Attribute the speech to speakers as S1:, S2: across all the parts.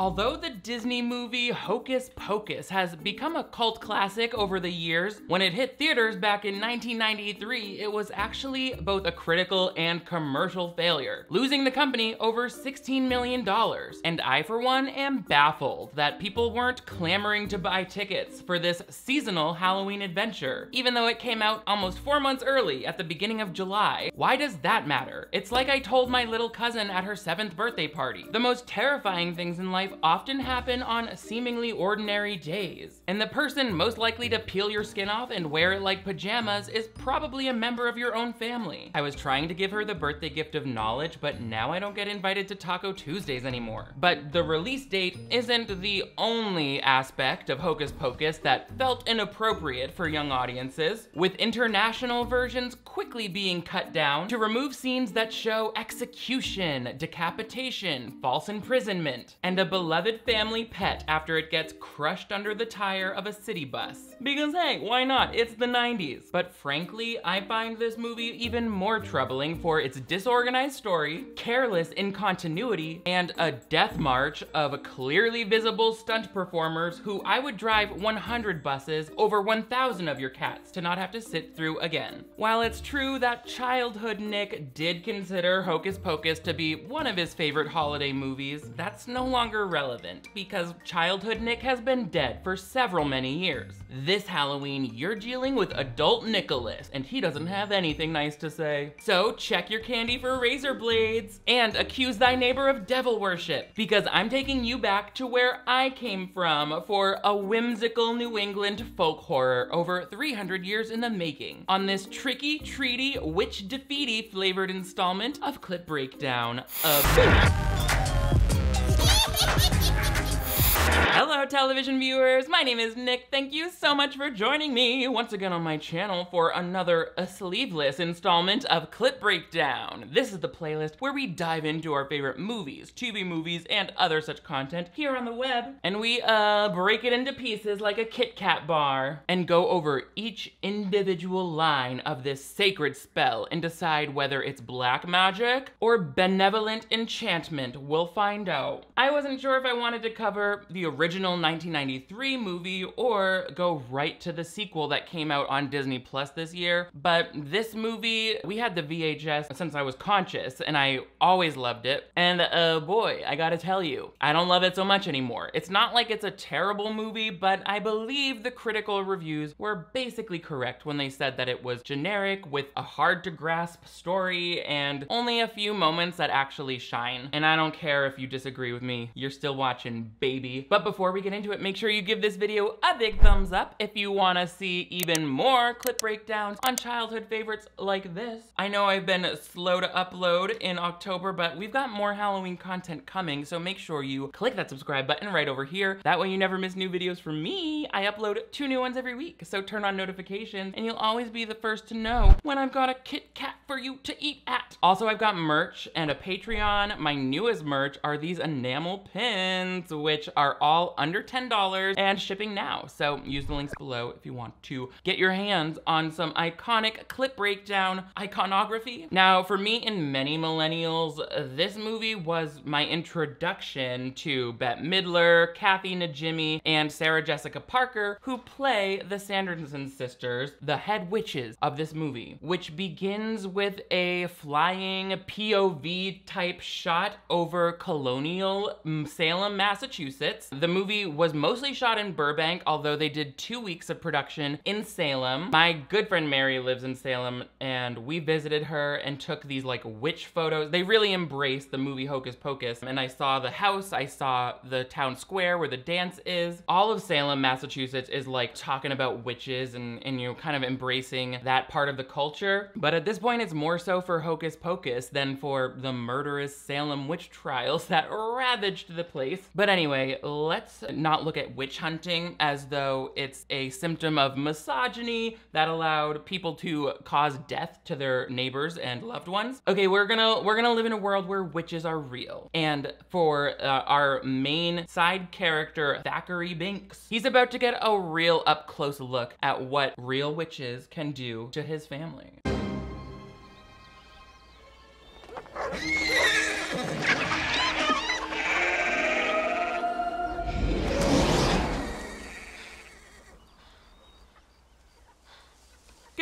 S1: Although the Disney movie Hocus Pocus has become a cult classic over the years, when it hit theaters back in 1993, it was actually both a critical and commercial failure, losing the company over $16 million. And I, for one, am baffled that people weren't clamoring to buy tickets for this seasonal Halloween adventure, even though it came out almost four months early at the beginning of July. Why does that matter? It's like I told my little cousin at her seventh birthday party. The most terrifying things in life often happen on seemingly ordinary days. And the person most likely to peel your skin off and wear it like pajamas is probably a member of your own family. I was trying to give her the birthday gift of knowledge, but now I don't get invited to Taco Tuesdays anymore. But the release date isn't the only aspect of Hocus Pocus that felt inappropriate for young audiences, with international versions quickly being cut down to remove scenes that show execution, decapitation, false imprisonment, and a beloved family pet after it gets crushed under the tire of a city bus. Because hey, why not? It's the 90s. But frankly, I find this movie even more troubling for its disorganized story, careless incontinuity, and a death march of clearly visible stunt performers who I would drive 100 buses over 1,000 of your cats to not have to sit through again. While it's true that childhood Nick did consider Hocus Pocus to be one of his favorite holiday movies, that's no longer relevant because childhood Nick has been dead for several many years. This Halloween, you're dealing with adult Nicholas, and he doesn't have anything nice to say. So check your candy for razor blades and accuse thy neighbor of devil worship because I'm taking you back to where I came from for a whimsical New England folk horror over 300 years in the making on this tricky, treaty, witch defeaty flavored installment of Clip Breakdown of Hello television viewers, my name is Nick. Thank you so much for joining me once again on my channel for another a sleeveless installment of Clip Breakdown. This is the playlist where we dive into our favorite movies, TV movies, and other such content here on the web. And we uh, break it into pieces like a Kit Kat bar and go over each individual line of this sacred spell and decide whether it's black magic or benevolent enchantment. We'll find out. I wasn't sure if I wanted to cover the original 1993 movie or go right to the sequel that came out on Disney Plus this year. But this movie, we had the VHS since I was conscious and I always loved it. And uh, boy, I gotta tell you, I don't love it so much anymore. It's not like it's a terrible movie, but I believe the critical reviews were basically correct when they said that it was generic with a hard to grasp story and only a few moments that actually shine. And I don't care if you disagree with me, you're still watching, baby. But before we get into it, make sure you give this video a big thumbs up if you wanna see even more clip breakdowns on childhood favorites like this. I know I've been slow to upload in October, but we've got more Halloween content coming, so make sure you click that subscribe button right over here. That way you never miss new videos from me. I upload two new ones every week, so turn on notifications and you'll always be the first to know when I've got a Kit Kat for you to eat at. Also, I've got merch and a Patreon. My newest merch are these enamel pins, which are all under $10 and shipping now. So use the links below if you want to get your hands on some iconic clip breakdown iconography. Now, for me and many millennials, this movie was my introduction to Bette Midler, Kathy Najimy, and Sarah Jessica Parker, who play the Sanderson sisters, the head witches of this movie, which begins with a flying POV type shot over colonial mm, Salem, Massachusetts. The movie was mostly shot in Burbank, although they did two weeks of production in Salem. My good friend Mary lives in Salem, and we visited her and took these like witch photos. They really embraced the movie Hocus Pocus, and I saw the house, I saw the town square where the dance is. All of Salem, Massachusetts is like talking about witches and, and you know, kind of embracing that part of the culture. But at this point, it's more so for Hocus Pocus than for the murderous Salem witch trials that ravaged the place. But anyway, let's not look at witch hunting as though it's a symptom of misogyny that allowed people to cause death to their neighbors and loved ones. Okay, we're gonna we're gonna live in a world where witches are real. And for uh, our main side character, Thackeray Binks, he's about to get a real up close look at what real witches can do to his family.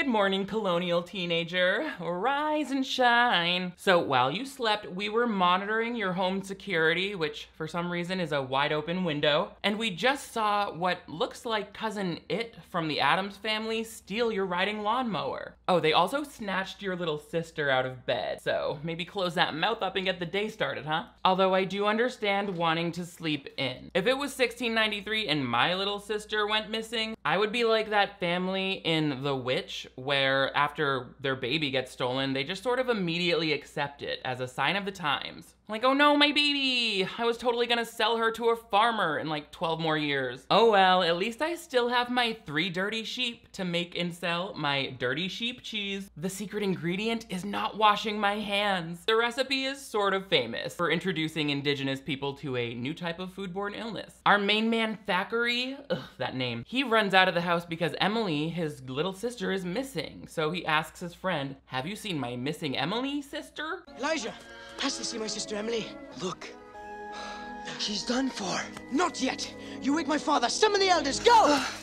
S1: Morning, colonial teenager. Rise and shine. So while you slept, we were monitoring your home security, which for some reason is a wide open window, and we just saw what looks like cousin It from the Addams family steal your riding lawnmower. Oh, they also snatched your little sister out of bed. So maybe close that mouth up and get the day started, huh? Although I do understand wanting to sleep in. If it was 1693 and my little sister went missing, I would be like that family in The Witch where after their baby gets stolen, they just sort of immediately accept it as a sign of the times. Like, oh no, my baby! I was totally gonna sell her to a farmer in like 12 more years. Oh well, at least I still have my three dirty sheep to make and sell my dirty sheep cheese. The secret ingredient is not washing my hands. The recipe is sort of famous for introducing indigenous people to a new type of foodborne illness. Our main man, Thackeray, ugh, that name, he runs out of the house because Emily, his little sister, is missing. So he asks his friend, have you seen my missing Emily sister?
S2: Elijah, pass to see my sister Emily.
S3: Look. She's done for.
S2: Not yet. You wake my father. Summon the elders. Go!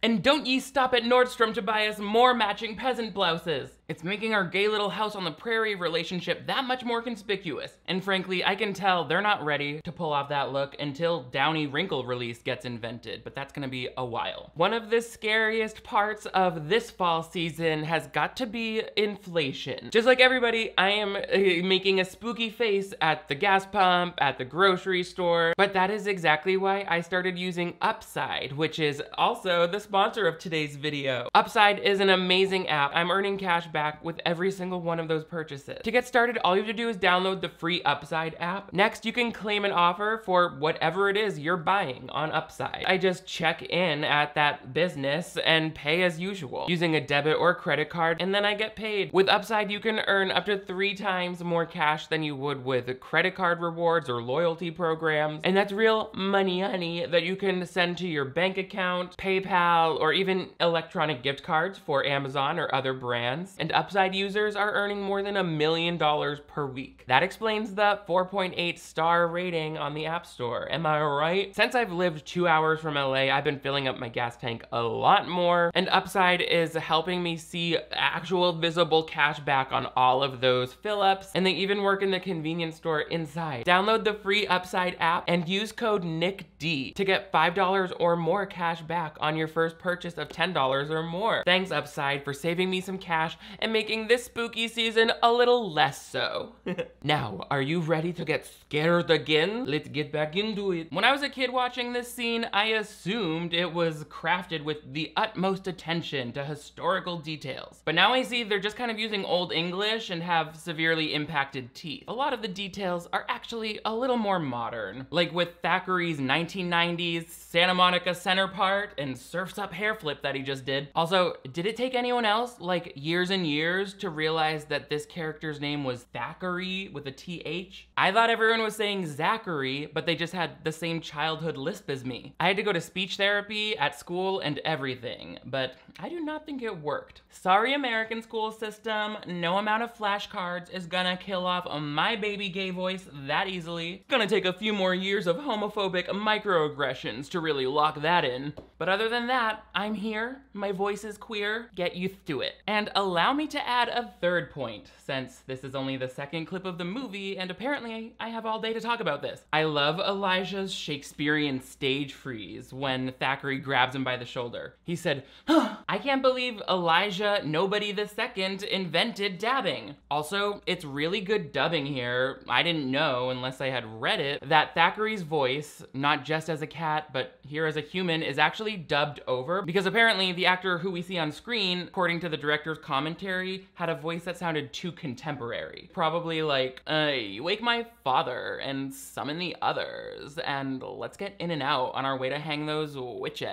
S1: And don't ye stop at Nordstrom to buy us more matching peasant blouses. It's making our gay little house on the prairie relationship that much more conspicuous. And frankly, I can tell they're not ready to pull off that look until Downy Wrinkle release gets invented, but that's gonna be a while. One of the scariest parts of this fall season has got to be inflation. Just like everybody, I am uh, making a spooky face at the gas pump, at the grocery store, but that is exactly why I started using Upside, which is also the sponsor of today's video. Upside is an amazing app. I'm earning cash back back with every single one of those purchases. To get started, all you have to do is download the free Upside app. Next, you can claim an offer for whatever it is you're buying on Upside. I just check in at that business and pay as usual using a debit or credit card, and then I get paid. With Upside, you can earn up to three times more cash than you would with credit card rewards or loyalty programs. And that's real money, honey, that you can send to your bank account, PayPal, or even electronic gift cards for Amazon or other brands. And and Upside users are earning more than a million dollars per week. That explains the 4.8 star rating on the App Store. Am I right? Since I've lived two hours from LA, I've been filling up my gas tank a lot more, and Upside is helping me see actual visible cash back on all of those fill-ups, and they even work in the convenience store inside. Download the free Upside app and use code NICKD to get $5 or more cash back on your first purchase of $10 or more. Thanks Upside for saving me some cash and making this spooky season a little less so. now, are you ready to get scared again? Let's get back into it. When I was a kid watching this scene, I assumed it was crafted with the utmost attention to historical details. But now I see they're just kind of using Old English and have severely impacted teeth. A lot of the details are actually a little more modern, like with Thackeray's 1990s Santa Monica center part and Surf's Up hair flip that he just did. Also, did it take anyone else like years and years to realize that this character's name was Thackeray with a TH. I thought everyone was saying Zachary, but they just had the same childhood lisp as me. I had to go to speech therapy at school and everything, but I do not think it worked. Sorry, American school system, no amount of flashcards is gonna kill off my baby gay voice that easily. It's gonna take a few more years of homophobic microaggressions to really lock that in. But other than that, I'm here, my voice is queer, get used to it. And allow me to add a third point, since this is only the second clip of the movie, and apparently I have all day to talk about this. I love Elijah's Shakespearean stage freeze when Thackeray grabs him by the shoulder. He said, huh, I can't believe Elijah Nobody the Second invented dabbing. Also, it's really good dubbing here. I didn't know, unless I had read it, that Thackeray's voice, not just as a cat, but here as a human, is actually dubbed over, because apparently the actor who we see on screen, according to the director's commentary had a voice that sounded too contemporary. Probably like, uh, wake my father and summon the others, and let's get in and out on our way to hang those witches.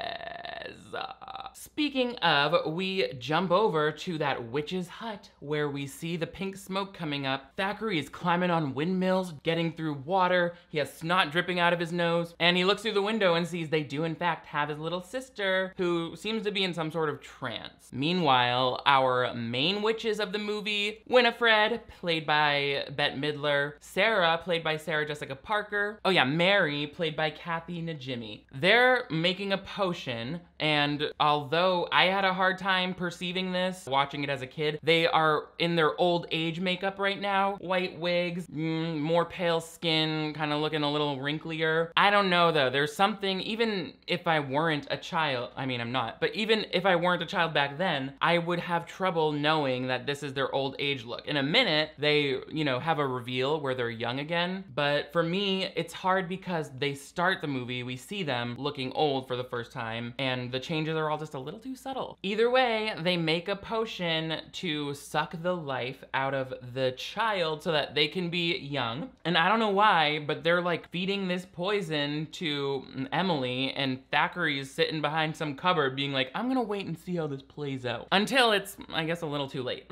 S1: Speaking of, we jump over to that witch's hut where we see the pink smoke coming up. Thackeray is climbing on windmills, getting through water. He has snot dripping out of his nose, and he looks through the window and sees they do in fact have his little sister who seems to be in some sort of trance. Meanwhile, our main witches of the movie, Winifred, played by Bette Midler, Sarah, played by Sarah Jessica Parker, oh yeah, Mary, played by Kathy Najimy. They're making a potion And although I had a hard time perceiving this, watching it as a kid, they are in their old age makeup right now. White wigs, mm, more pale skin, kind of looking a little wrinklier. I don't know though, there's something, even if I weren't a child, I mean, I'm not, but even if I weren't a child back then, I would have trouble knowing that this is their old age look. In a minute, they, you know, have a reveal where they're young again. But for me, it's hard because they start the movie, we see them looking old for the first time, and the changes are all just a little too subtle. Either way, they make a potion to suck the life out of the child so that they can be young. And I don't know why, but they're like feeding this poison to Emily, and Thackeray's sitting behind some cupboard being like, I'm gonna wait and see how this plays out. Until it's, I guess, a little too late.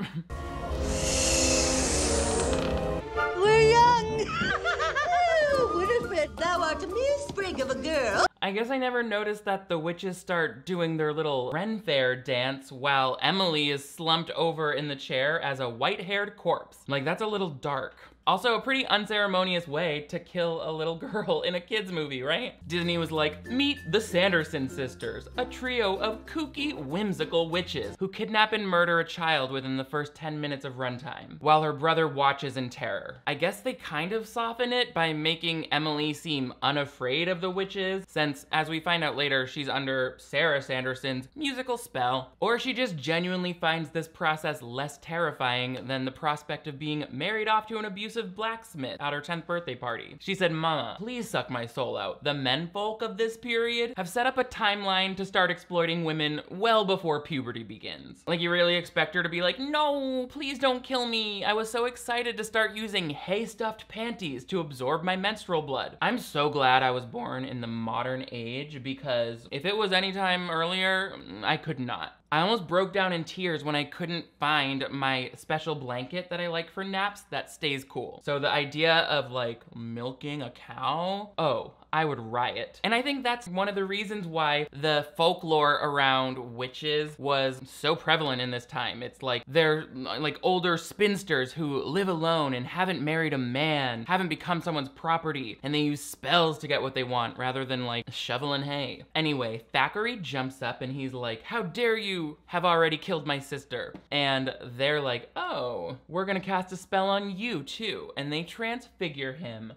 S4: We're young. Winifred, thou art a mere sprig of a girl.
S1: I guess I never noticed that the witches start doing their little Ren Fair dance while Emily is slumped over in the chair as a white-haired corpse. Like, that's a little dark. Also, a pretty unceremonious way to kill a little girl in a kid's movie, right? Disney was like, meet the Sanderson sisters, a trio of kooky, whimsical witches who kidnap and murder a child within the first 10 minutes of runtime, while her brother watches in terror. I guess they kind of soften it by making Emily seem unafraid of the witches, since, as we find out later, she's under Sarah Sanderson's musical spell, or she just genuinely finds this process less terrifying than the prospect of being married off to an abusive blacksmith at her 10th birthday party. She said, Mama, please suck my soul out. The menfolk of this period have set up a timeline to start exploiting women well before puberty begins. Like you really expect her to be like, no, please don't kill me. I was so excited to start using hay stuffed panties to absorb my menstrual blood. I'm so glad I was born in the modern age because if it was any time earlier, I could not. I almost broke down in tears when I couldn't find my special blanket that I like for naps that stays cool. So the idea of like milking a cow, oh, I would riot. And I think that's one of the reasons why the folklore around witches was so prevalent in this time. It's like they're like older spinsters who live alone and haven't married a man, haven't become someone's property, and they use spells to get what they want rather than like shoveling hay. Anyway, Thackeray jumps up and he's like, how dare you have already killed my sister? And they're like, oh, we're gonna cast a spell on you too. And they transfigure him.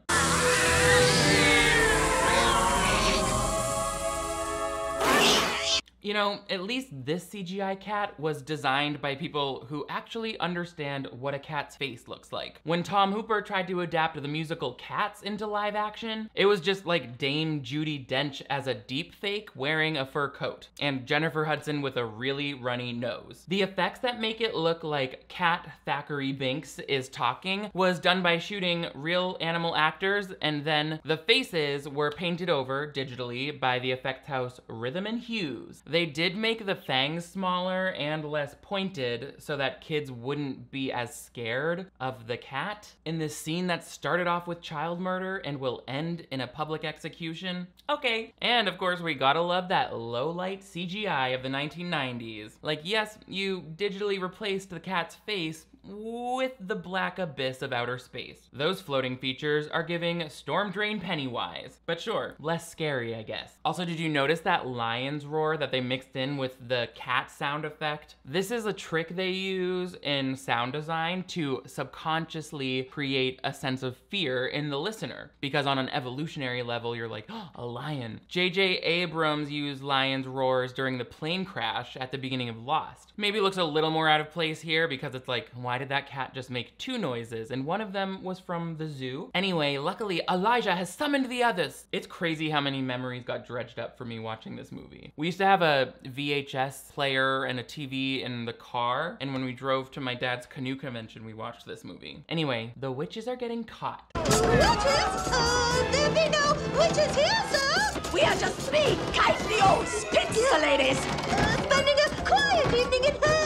S1: You know, at least this CGI cat was designed by people who actually understand what a cat's face looks like. When Tom Hooper tried to adapt the musical Cats into live action, it was just like Dame Judi Dench as a deep fake wearing a fur coat, and Jennifer Hudson with a really runny nose. The effects that make it look like Cat Thackeray Binks is talking was done by shooting real animal actors, and then the faces were painted over digitally by the effects house Rhythm and Hues. They did make the fangs smaller and less pointed so that kids wouldn't be as scared of the cat. In this scene that started off with child murder and will end in a public execution, okay. And of course, we gotta love that low light CGI of the 1990s. Like, yes, you digitally replaced the cat's face with the black abyss of outer space. Those floating features are giving Storm Drain Pennywise, but sure, less scary, I guess. Also, did you notice that lion's roar that they mixed in with the cat sound effect? This is a trick they use in sound design to subconsciously create a sense of fear in the listener, because on an evolutionary level, you're like, oh, a lion. J.J. Abrams used lion's roars during the plane crash at the beginning of Lost. Maybe it looks a little more out of place here because it's like, why did that cat just make two noises? And one of them was from the zoo. Anyway, luckily Elijah has summoned the others. It's crazy how many memories got dredged up for me watching this movie. We used to have a VHS player and a TV in the car. And when we drove to my dad's canoe convention, we watched this movie. Anyway, the witches are getting caught.
S4: Witches? Uh, there be no witches here, sir. We are just three kindly old spinster ladies. Uh, spending a quiet evening home.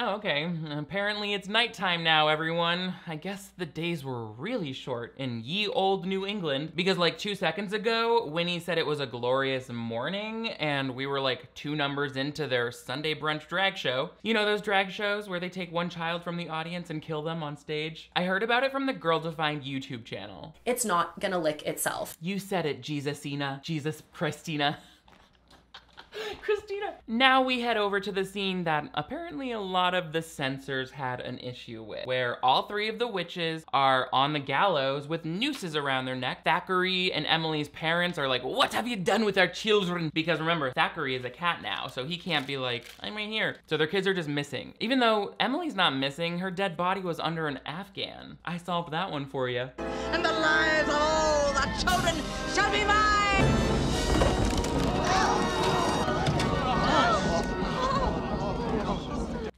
S1: Oh, okay. Apparently it's nighttime now, everyone. I guess the days were really short in ye old New England because like two seconds ago, Winnie said it was a glorious morning and we were like two numbers into their Sunday brunch drag show. You know those drag shows where they take one child from the audience and kill them on stage? I heard about it from the Girl Defined YouTube channel.
S5: It's not gonna lick itself.
S1: You said it, Jesusina. Jesus Christina. Christina Now we head over to the scene that apparently a lot of the censors had an issue with, where all three of the witches are on the gallows with nooses around their neck. Thackeray and Emily's parents are like, what have you done with our children? Because remember, Thackeray is a cat now, so he can't be like, I'm right here. So their kids are just missing. Even though Emily's not missing, her dead body was under an Afghan. I solved that one for you.
S2: And the lives of oh, all the children shall be mine!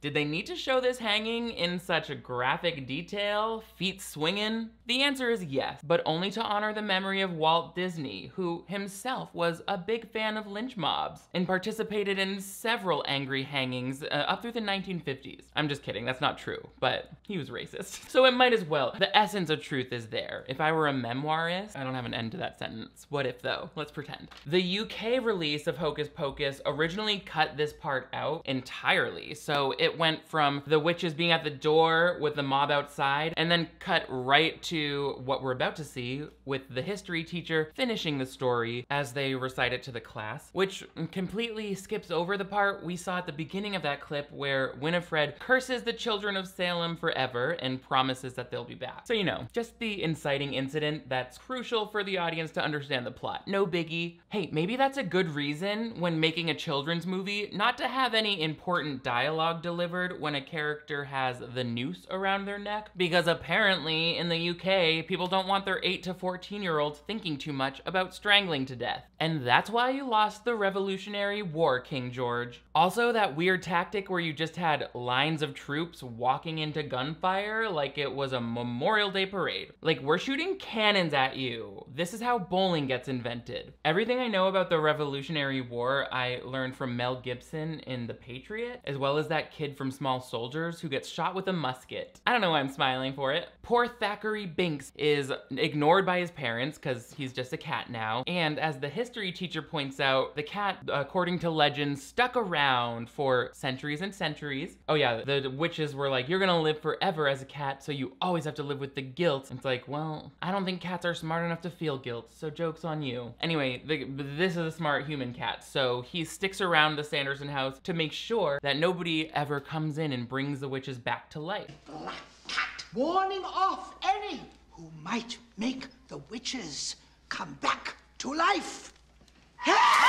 S1: Did they need to show this hanging in such a graphic detail, feet swinging? The answer is yes, but only to honor the memory of Walt Disney, who himself was a big fan of lynch mobs and participated in several angry hangings uh, up through the 1950s. I'm just kidding, that's not true, but he was racist. So it might as well. The essence of truth is there. If I were a memoirist, I don't have an end to that sentence. What if though? Let's pretend. The UK release of Hocus Pocus originally cut this part out entirely, so it went from the witches being at the door with the mob outside, and then cut right to what we're about to see with the history teacher finishing the story as they recite it to the class, which completely skips over the part we saw at the beginning of that clip where Winifred curses the children of Salem forever and promises that they'll be back. So, you know, just the inciting incident that's crucial for the audience to understand the plot. No biggie. Hey, maybe that's a good reason when making a children's movie not to have any important dialogue delivered when a character has the noose around their neck because apparently in the UK, people don't want their 8 to 14 year olds thinking too much about strangling to death. And that's why you lost the Revolutionary War, King George. Also, that weird tactic where you just had lines of troops walking into gunfire like it was a Memorial Day parade. Like, we're shooting cannons at you. This is how bowling gets invented. Everything I know about the Revolutionary War, I learned from Mel Gibson in The Patriot, as well as that kid from Small Soldiers who gets shot with a musket. I don't know why I'm smiling for it. Poor Thackeray Binks is ignored by his parents because he's just a cat now. And as the history teacher points out, the cat, according to legend, stuck around for centuries and centuries. Oh yeah, the witches were like, you're gonna live forever as a cat, so you always have to live with the guilt. It's like, well, I don't think cats are smart enough to feel guilt, so joke's on you. Anyway, the, this is a smart human cat, so he sticks around the Sanderson house to make sure that nobody ever comes in and brings the witches back to life.
S2: Black cat, warning off any who might make the witches come back to life.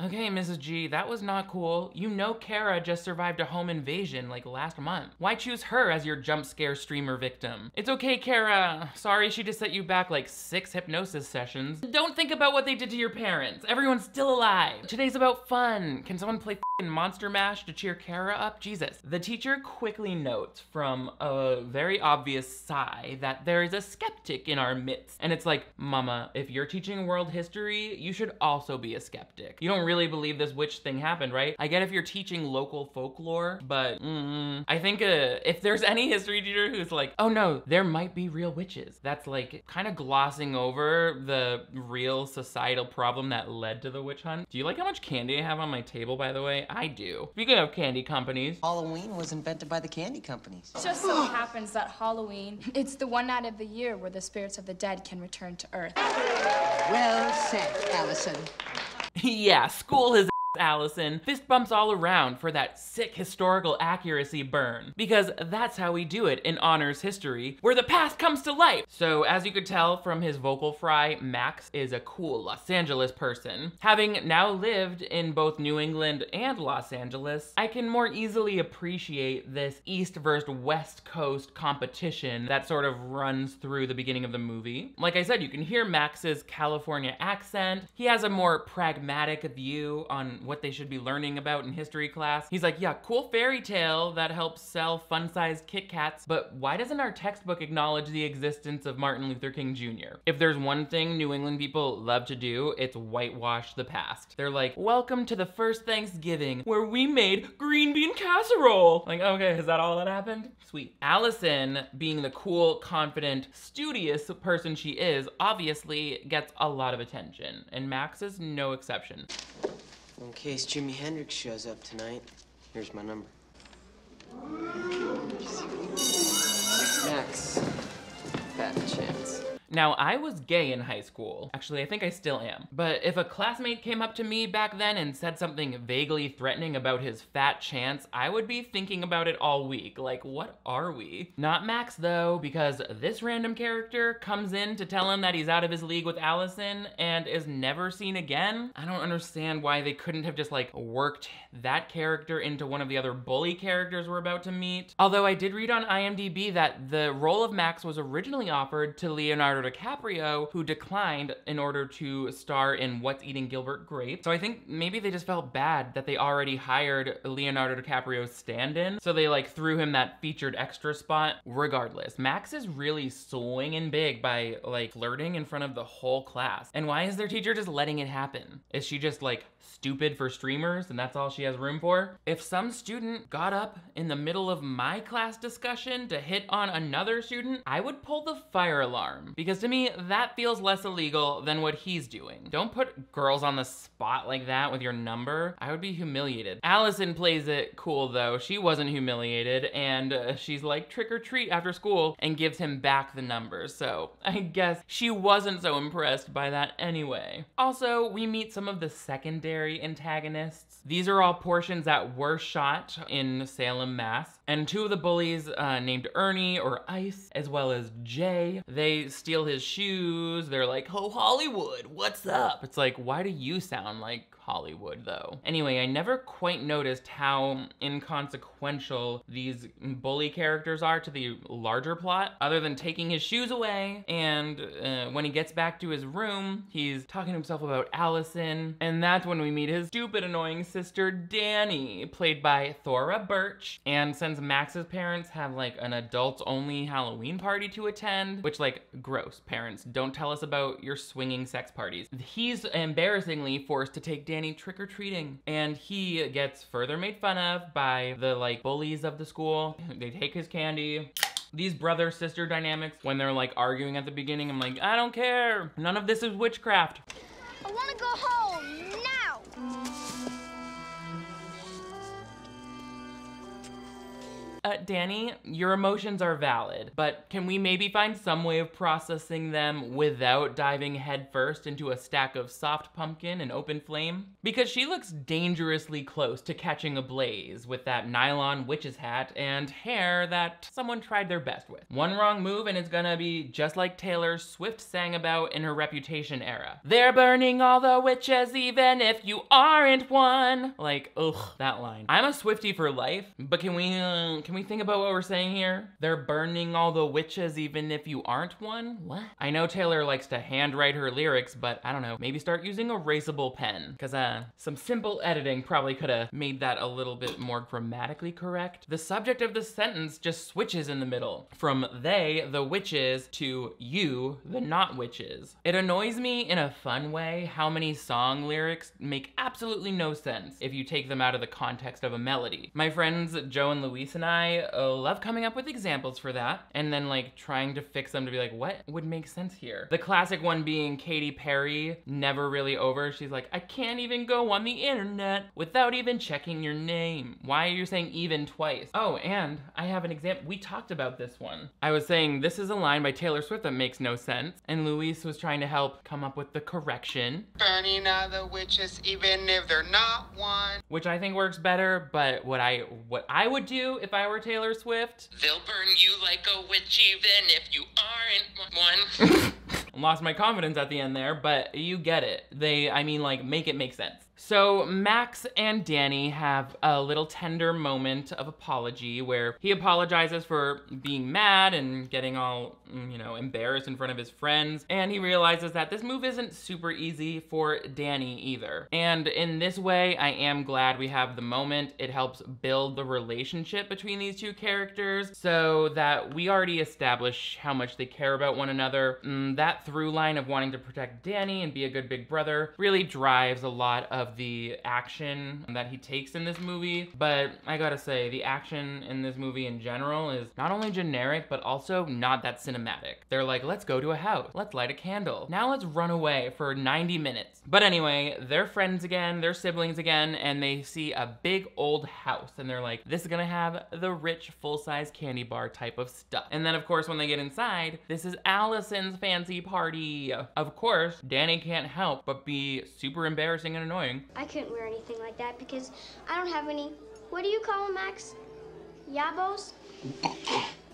S1: Okay, Mrs. G, that was not cool. You know Kara just survived a home invasion like last month. Why choose her as your jump scare streamer victim? It's okay, Kara. Sorry she just set you back like six hypnosis sessions. Don't think about what they did to your parents. Everyone's still alive. Today's about fun. Can someone play Monster Mash to cheer Kara up? Jesus. The teacher quickly notes from a very obvious sigh that there is a skeptic in our midst. And it's like, Mama, if you're teaching world history, you should also be a skeptic. You don't really believe this witch thing happened, right? I get if you're teaching local folklore, but mm, I think uh, if there's any history teacher who's like, oh no, there might be real witches, that's like kind of glossing over the real societal problem that led to the witch hunt. Do you like how much candy I have on my table, by the way? I do. Speaking of candy companies,
S3: Halloween was invented by the candy companies.
S5: It just so happens that Halloween, it's the one night of the year where the spirits of the dead can return to Earth.
S2: Well said, Allison.
S1: yeah, school his Allison. Fist bumps all around for that sick historical accuracy burn. Because that's how we do it in honors history, where the past comes to life. So as you could tell from his vocal fry, Max is a cool Los Angeles person. Having now lived in both New England and Los Angeles, I can more easily appreciate this East versus West Coast competition that sort of runs through the beginning of the movie. Like I said, you can hear Max's California accent. He has a more pragmatic view on what they should be learning about in history class. He's like, yeah, cool fairy tale that helps sell fun-sized Kit Kats, but why doesn't our textbook acknowledge the existence of Martin Luther King Jr.? If there's one thing New England people love to do, it's whitewash the past. They're like, welcome to the first Thanksgiving where we made green bean casserole. Like, okay, is that all that happened? Sweet. Allison, being the cool, confident, studious person she is, obviously gets a lot of attention, and Max is no exception.
S3: In case Jimi Hendrix shows up tonight, here's my number. Max, fat chance.
S1: Now, I was gay in high school. Actually, I think I still am. But if a classmate came up to me back then and said something vaguely threatening about his fat chance, I would be thinking about it all week. Like, what are we? Not Max, though, because this random character comes in to tell him that he's out of his league with Allison and is never seen again. I don't understand why they couldn't have just, like, worked that character into one of the other bully characters we're about to meet. Although I did read on IMDb that the role of Max was originally offered to Leonardo DiCaprio, who declined in order to star in What's Eating Gilbert Grape. So I think maybe they just felt bad that they already hired Leonardo DiCaprio's stand-in, so they like threw him that featured extra spot. Regardless, Max is really swinging big by like flirting in front of the whole class. And why is their teacher just letting it happen? Is she just like stupid for streamers and that's all she has room for? If some student got up in the middle of my class discussion to hit on another student, I would pull the fire alarm because to me, that feels less illegal than what he's doing. Don't put girls on the spot like that with your number. I would be humiliated. Allison plays it cool though. She wasn't humiliated and uh, she's like trick or treat after school and gives him back the number. So I guess she wasn't so impressed by that anyway. Also, we meet some of the secondary antagonists. These are all portions that were shot in Salem, Mass. And two of the bullies uh, named Ernie or Ice, as well as Jay, they steal his shoes. They're like, oh, Hollywood, what's up? It's like, why do you sound like Hollywood though? Anyway, I never quite noticed how inconsequential these bully characters are to the larger plot, other than taking his shoes away. And uh, when he gets back to his room, he's talking to himself about Allison. And that's when we meet his stupid, annoying sister, Danny, played by Thora Birch. And since Max's parents have like an adults only Halloween party to attend, which like gross parents, don't tell us about your swinging sex parties. He's embarrassingly forced to take Danny trick-or-treating and he gets further made fun of by the like bullies of the school. They take his candy. These brother sister dynamics, when they're like arguing at the beginning, I'm like, I don't care. None of this is witchcraft.
S4: I want to go home now.
S1: Uh, Danny, your emotions are valid, but can we maybe find some way of processing them without diving headfirst into a stack of soft pumpkin and open flame? Because she looks dangerously close to catching a blaze with that nylon witch's hat and hair that someone tried their best with. One wrong move and it's gonna be just like Taylor Swift sang about in her Reputation era. They're burning all the witches even if you aren't one. Like, ugh, that line. I'm a Swiftie for life, but can we, uh, can we think about what we're saying here? They're burning all the witches even if you aren't one? What? I know Taylor likes to handwrite her lyrics, but I don't know, maybe start using a erasable pen. Cause uh, some simple editing probably could have made that a little bit more grammatically correct. The subject of the sentence just switches in the middle from they, the witches, to you, the not witches. It annoys me in a fun way how many song lyrics make absolutely no sense if you take them out of the context of a melody. My friends Joe and Luis and I uh, love coming up with examples for that and then like trying to fix them to be like, what would make sense here? The classic one being Katy Perry, never really over. She's like, I can't even go on the internet without even checking your name. Why are you saying even twice? Oh, and I have an example. We talked about this one. I was saying this is a line by Taylor Swift that makes no sense, and Luis was trying to help come up with the correction,
S6: Burning the witches, even if they're not one.
S1: which I think works better. But what I what I would do if I were Taylor Swift,
S6: They'll burn you like a witch, even if you aren't one.
S1: lost my confidence at the end there, but you get it. They, I mean, like, make it make sense. So Max and Danny have a little tender moment of apology where he apologizes for being mad and getting all, mm, you know, embarrassed in front of his friends. And he realizes that this move isn't super easy for Danny either. And in this way, I am glad we have the moment. It helps build the relationship between these two characters so that we already establish how much they care about one another. Mm, that through line of wanting to protect Danny and be a good big brother really drives a lot of of the action that he takes in this movie, but I gotta say, the action in this movie in general is not only generic, but also not that cinematic. They're like, let's go to a house, let's light a candle, now let's run away for 90 minutes. But anyway, they're friends again, they're siblings again, and they see a big old house, and they're like, this is gonna have the rich, full-size candy bar type of stuff. And then, of course, when they get inside, this is Allison's fancy party. Of course, Danny can't help but be super embarrassing and annoying.
S7: I couldn't wear anything like that because I don't have any. What do you call them, Max? Yabos?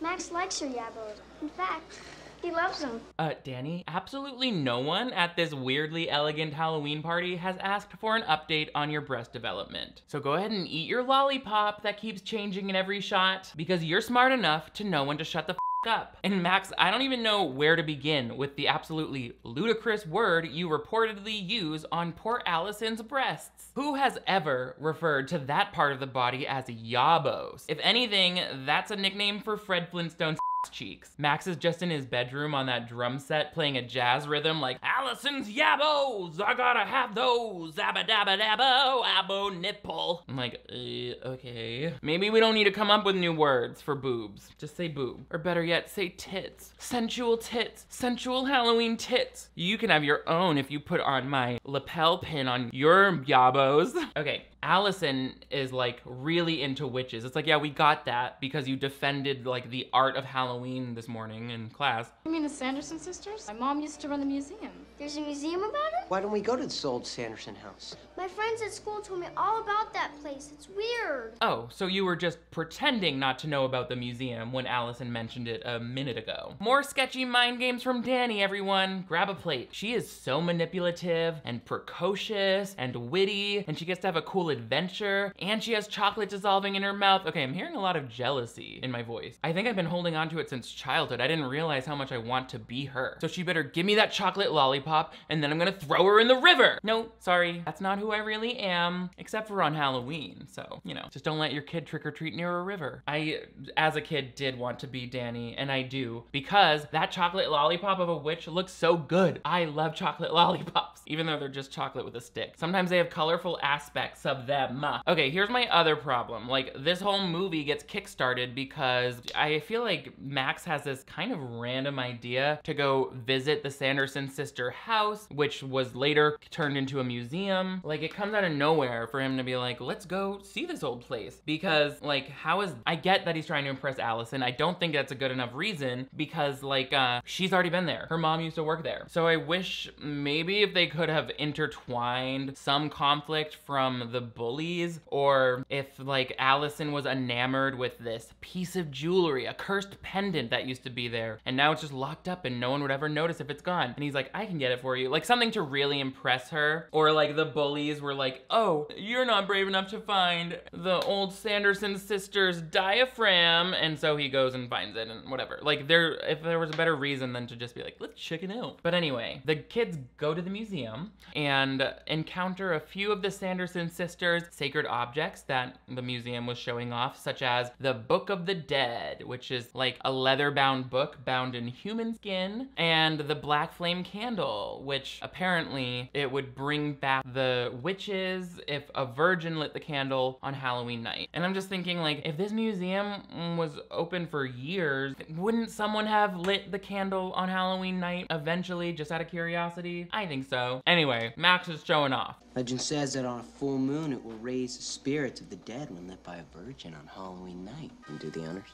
S7: Max likes your yabos. In fact, he loves them.
S1: Uh, Danny, absolutely no one at this weirdly elegant Halloween party has asked for an update on your breast development. So go ahead and eat your lollipop that keeps changing in every shot because you're smart enough to know when to shut the up. And Max, I don't even know where to begin with the absolutely ludicrous word you reportedly use on poor Allison's breasts. Who has ever referred to that part of the body as yabos? If anything, that's a nickname for Fred Flintstone's cheeks. Max is just in his bedroom on that drum set playing a jazz rhythm like Allison's yabos, I gotta have those, abba dabba dabba, abo nipple. I'm like, uh, okay. Maybe we don't need to come up with new words for boobs. Just say boob. Or better yet, say tits. Sensual tits. Sensual Halloween tits. You can have your own if you put on my lapel pin on your yabos. Okay, Allison is like really into witches. It's like, yeah, we got that because you defended like the art of Halloween this morning in class.
S5: You mean the Sanderson sisters? My mom used to run the museum.
S7: There's a museum about it?
S3: Why don't we go to this old Sanderson house?
S7: My friends at school told me all about that place. It's weird.
S1: Oh, so you were just pretending not to know about the museum when Allison mentioned it a minute ago. More sketchy mind games from Danny, everyone. Grab a plate. She is so manipulative and precocious and witty, and she gets to have a cool adventure, and she has chocolate dissolving in her mouth. Okay, I'm hearing a lot of jealousy in my voice. I think I've been holding on to it since childhood. I didn't realize how much I want to be her. So she better give me that chocolate lollipop, and then I'm gonna throw her in the river. No, sorry, that's not who I really am, except for on Halloween. So, you know, just don't let your kid trick or treat near a river. I, as a kid, did want to be Danny, and I do, because that chocolate lollipop of a witch looks so good. I love chocolate lollipops, even though they're just chocolate with a stick. Sometimes they have colorful aspects of them. Okay, here's my other problem. Like, this whole movie gets kickstarted because I feel like Max has this kind of random idea to go visit the Sanderson sister house, which was later turned into a museum. Like, it comes out of nowhere for him to be like, let's go see this old place. Because, like, how is, I get that he's trying to impress Allison. I don't think that's a good enough reason because, like, uh, she's already been there. Her mom used to work there. So I wish maybe if they could have intertwined some conflict from the bullies or if like Allison was enamored with this piece of jewelry, a cursed pendant that used to be there and now it's just locked up and no one would ever notice if it's gone. And he's like, I can get it for you. Like something to really impress her. Or like the bullies were like, oh, you're not brave enough to find the old Sanderson sisters diaphragm. And so he goes and finds it and whatever. Like there, if there was a better reason than to just be like, let's check it out. But anyway, the kids go to the museum and encounter a few of the Sanderson sisters' sacred objects that the museum was showing off, such as the Book of the Dead, which is like a leather bound book bound in human skin, and the Black Flame Candle, which apparently it would bring back the witches if a virgin lit the candle on Halloween night. And I'm just thinking, like, if this museum was open for years, wouldn't someone have lit the candle on Halloween night eventually, just out of curiosity? I think so. Anyway, Max is showing off.
S3: Legend says that on a full moon, it will raise the spirits of the dead when lit by a virgin on Halloween night. And do the honors.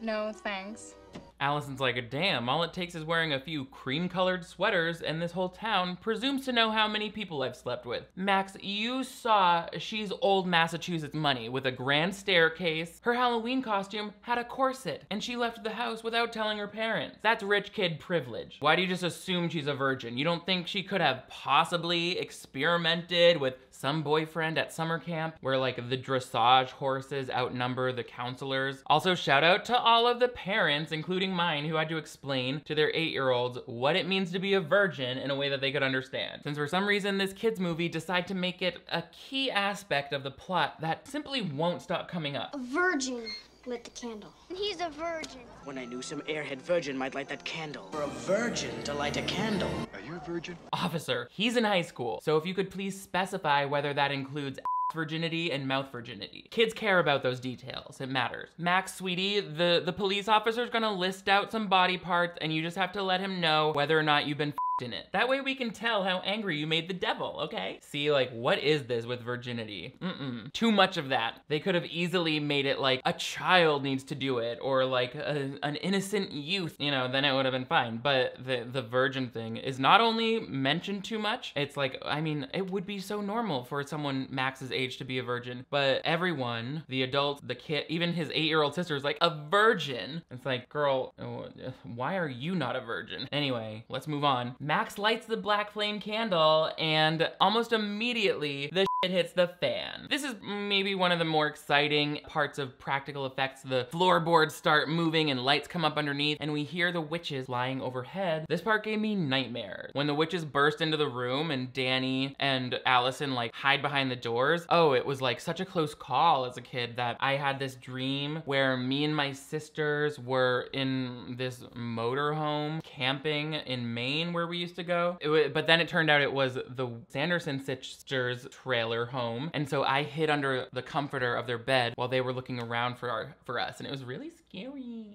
S5: No, thanks.
S1: Allison's like, a damn, all it takes is wearing a few cream colored sweaters, and this whole town presumes to know how many people I've slept with. Max, you saw she's old Massachusetts money with a grand staircase. Her Halloween costume had a corset, and she left the house without telling her parents. That's rich kid privilege. Why do you just assume she's a virgin? You don't think she could have possibly experimented with some boyfriend at summer camp where like the dressage horses outnumber the counselors? Also, shout out to all of the parents, including mine, who had to explain to their eight-year-olds what it means to be a virgin in a way that they could understand. Since for some reason this kid's movie decided to make it a key aspect of the plot that simply won't stop coming up.
S7: A virgin. Lit the candle. He's a virgin.
S8: When I knew some airhead virgin might light that candle. For a virgin to light a candle.
S9: Are you a virgin?
S1: Officer, he's in high school, so if you could please specify whether that includes virginity and mouth virginity. Kids care about those details. It matters. Max, sweetie, the, the police officer's gonna list out some body parts and you just have to let him know whether or not you've been in it. That way we can tell how angry you made the devil, okay? See, like, what is this with virginity? Mm-mm. Too much of that. They could have easily made it like a child needs to do it or like a, an innocent youth, you know, then it would have been fine. But the, the virgin thing is not only mentioned too much, it's like, I mean, it would be so normal for someone Max's age to be a virgin, but everyone, the adults, the kid, even his eight-year-old sister is like, a virgin. It's like, girl, uh, why are you not a virgin? Anyway, let's move on. Max lights the black flame candle and almost immediately the shit hits the fan. This is maybe one of the more exciting parts of practical effects. The floorboards start moving and lights come up underneath and we hear the witches lying overhead. This part gave me nightmares. When the witches burst into the room and Danny and Allison like hide behind the doors. Oh, it was like such a close call as a kid that I had this dream where me and my sisters were in this motorhome camping in Maine where we used to go. It, but then it turned out it was the Sanderson sisters trailer home. And so I hid under the comforter of their bed while they were looking around for our for us. And it was really scary.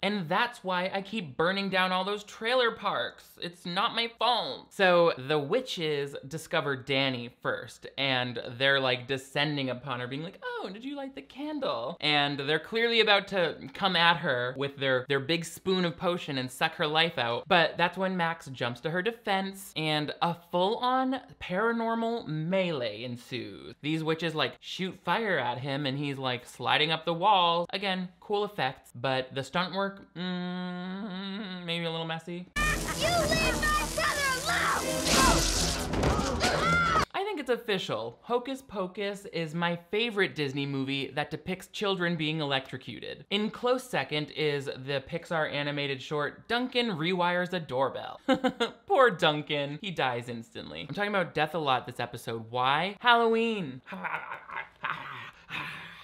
S1: And that's why I keep burning down all those trailer parks. It's not my fault. So the witches discover Danny first and they're like descending upon her being like, oh, did you light the candle? And they're clearly about to come at her with their, their big spoon of potion and suck her life out. But that's when Max jumps to her defense and a full-on paranormal melee ensues. These witches like shoot fire at him and he's like sliding up the walls. Again, cool effects, but the stunt work, mm, maybe a little messy.
S4: You leave my brother alone!
S1: I think it's official. Hocus Pocus is my favorite Disney movie that depicts children being electrocuted. In close second is the Pixar animated short Duncan Rewires a Doorbell. Poor Duncan, he dies instantly. I'm talking about death a lot this episode. Why? Halloween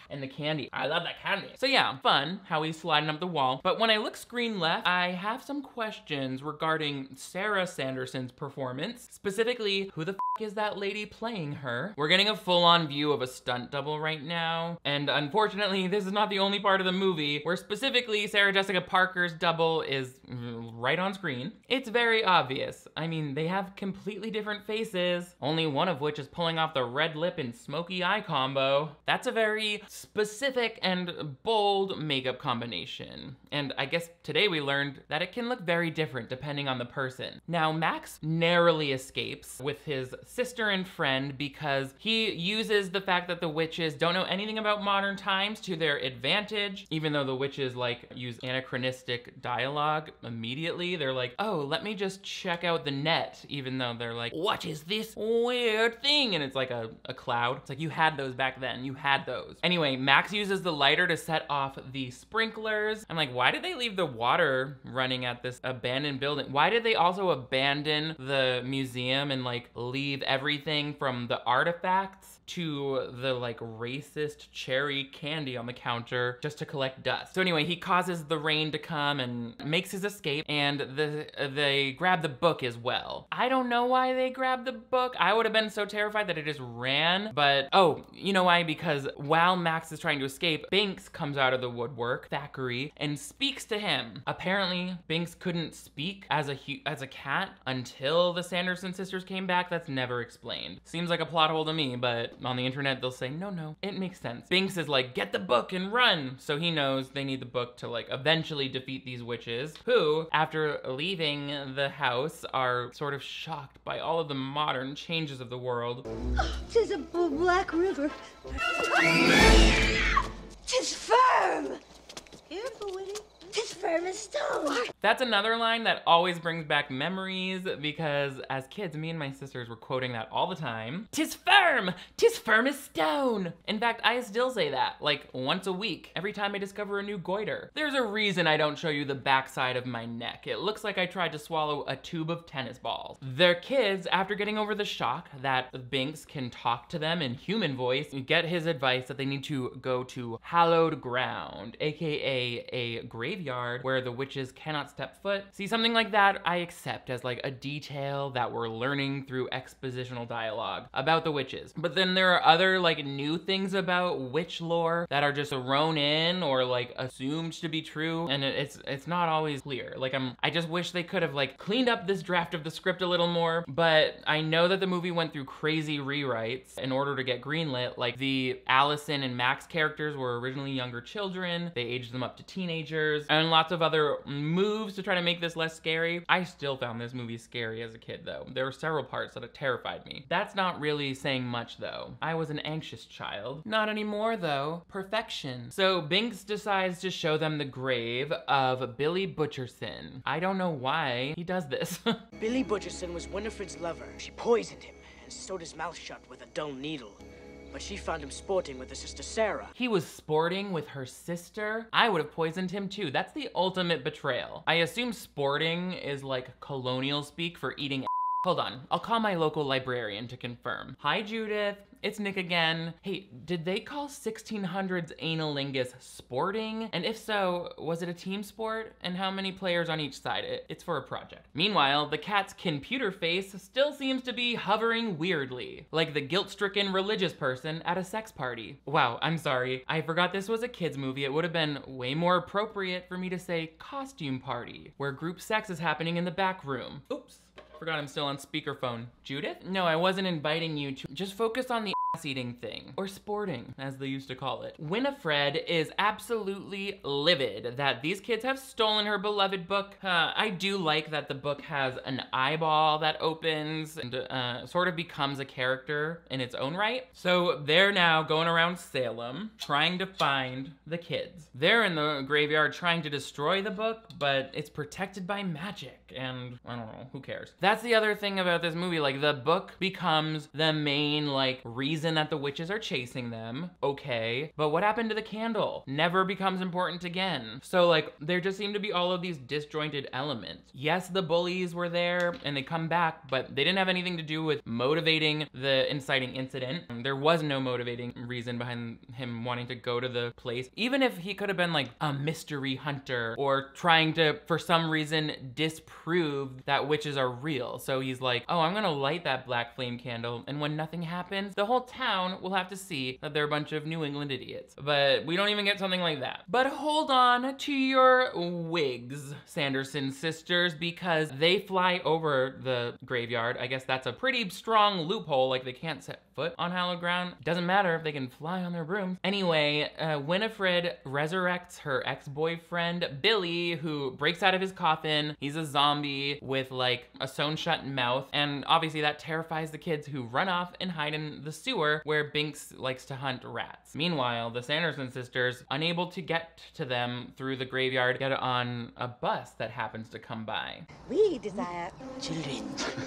S1: and the candy. I love that candy. So yeah, fun how he's sliding up the wall. But when I look screen left, I have some questions regarding Sarah Sanderson's performance. Specifically, who the is that lady playing her? We're getting a full-on view of a stunt double right now. And unfortunately, this is not the only part of the movie where specifically Sarah Jessica Parker's double is mm, right on screen. It's very obvious. I mean, they have completely different faces, only one of which is pulling off the red lip and smoky eye combo. That's a very specific and bold makeup combination. And I guess today we learned that it can look very different depending on the person. Now, Max narrowly escapes with his sister and friend because he uses the fact that the witches don't know anything about modern times to their advantage, even though the witches like use anachronistic dialogue immediately. They're like, oh, let me just check out the net, even though they're like, what is this weird thing? And it's like a, a cloud. It's like, you had those back then, you had those. Anyway, Max uses the lighter to set off the sprinklers. I'm like, why did they leave the water running at this abandoned building? Why did they also abandon the museum and like leave everything from the artifacts to the like racist cherry candy on the counter just to collect dust. So anyway, he causes the rain to come and makes his escape and the, they grab the book as well. I don't know why they grabbed the book. I would have been so terrified that I just ran, but oh, you know why? Because while Max is trying to escape, Binx comes out of the woodwork, Thackery, and speaks to him. Apparently, Binx couldn't speak as a as a cat until the Sanderson sisters came back. That's never explained. Seems like a plot hole to me, but on the internet, they'll say, no, no, it makes sense. Binx is like, get the book and run. So he knows they need the book to like eventually defeat these witches who, after leaving the house, are sort of shocked by all of the modern changes of the world.
S4: Tis a black river. Tis firm. Careful, Winnie.
S7: Tis firm as stone.
S1: That's another line that always brings back memories because as kids, me and my sisters were quoting that all the time. Tis firm! Tis firm as stone! In fact, I still say that, like once a week, every time I discover a new goiter. There's a reason I don't show you the backside of my neck. It looks like I tried to swallow a tube of tennis balls. Their kids, after getting over the shock that Binx can talk to them in human voice, get his advice that they need to go to hallowed ground, aka a graveyard where the witches cannot step foot. See, something like that I accept as like a detail that we're learning through expositional dialogue about the witches. But then there are other like new things about witch lore that are just thrown in or like assumed to be true and it's it's not always clear. Like I'm I just wish they could have like cleaned up this draft of the script a little more, but I know that the movie went through crazy rewrites in order to get greenlit. Like the Allison and Max characters were originally younger children. They aged them up to teenagers and lots of other moves to try to make this less scary. I still found this movie scary as a kid though. There were several parts that terrified me. That's not really saying much though. I was an anxious child. Not anymore though. Perfection. So Binx decides to show them the grave of Billy Butcherson. I don't know why he does this.
S8: Billy Butcherson was Winifred's lover. She poisoned him and sewed his mouth shut with a dull needle. But she found him sporting with his sister Sarah.
S1: He was sporting with her sister. I would have poisoned him too. That's the ultimate betrayal. I assume sporting is like colonial speak for eating Hold on, I'll call my local librarian to confirm. Hi Judith, it's Nick again. Hey, did they call 1600s anilingus sporting? And if so, was it a team sport? And how many players on each side? It- It's for a project. Meanwhile, the cat's computer face still seems to be hovering weirdly, like the guilt-stricken religious person at a sex party. Wow, I'm sorry. I forgot this was a kid's movie. It would have been way more appropriate for me to say costume party, where group sex is happening in the back room. Oops. Forgot I'm still on speakerphone. Judith? No, I wasn't inviting you to just focus on the eating thing, or sporting, as they used to call it. Winifred is absolutely livid that these kids have stolen her beloved book. Uh, I do like that the book has an eyeball that opens and uh, sort of becomes a character in its own right. So they're now going around Salem trying to find the kids. They're in the graveyard trying to destroy the book, but it's protected by magic, and I don't know, who cares? That's the other thing about this movie, like the book becomes the main like reason that the witches are chasing them, okay, but what happened to the candle? Never becomes important again. So like there just seem to be all of these disjointed elements. Yes, the bullies were there and they come back, but they didn't have anything to do with motivating the inciting incident. There was no motivating reason behind him wanting to go to the place. Even if he could have been like a mystery hunter or trying to, for some reason, disprove that witches are real. So he's like, oh, I'm gonna light that black flame candle, and when nothing happens, the whole town will have to see that they're a bunch of New England idiots. But we don't even get something like that. But hold on to your wigs, Sanderson sisters, because they fly over the graveyard. I guess that's a pretty strong loophole, like they can't set foot on hallowed ground. Doesn't matter if they can fly on their brooms. Anyway, uh, Winifred resurrects her ex-boyfriend, Billy, who breaks out of his coffin. He's a zombie with like a sewn shut mouth. And obviously that terrifies the kids who run off and hide in the sewer where Binx likes to hunt rats. Meanwhile, the Sanderson sisters, unable to get to them through the graveyard, get on a bus that happens to come by.
S4: We desire
S8: Children.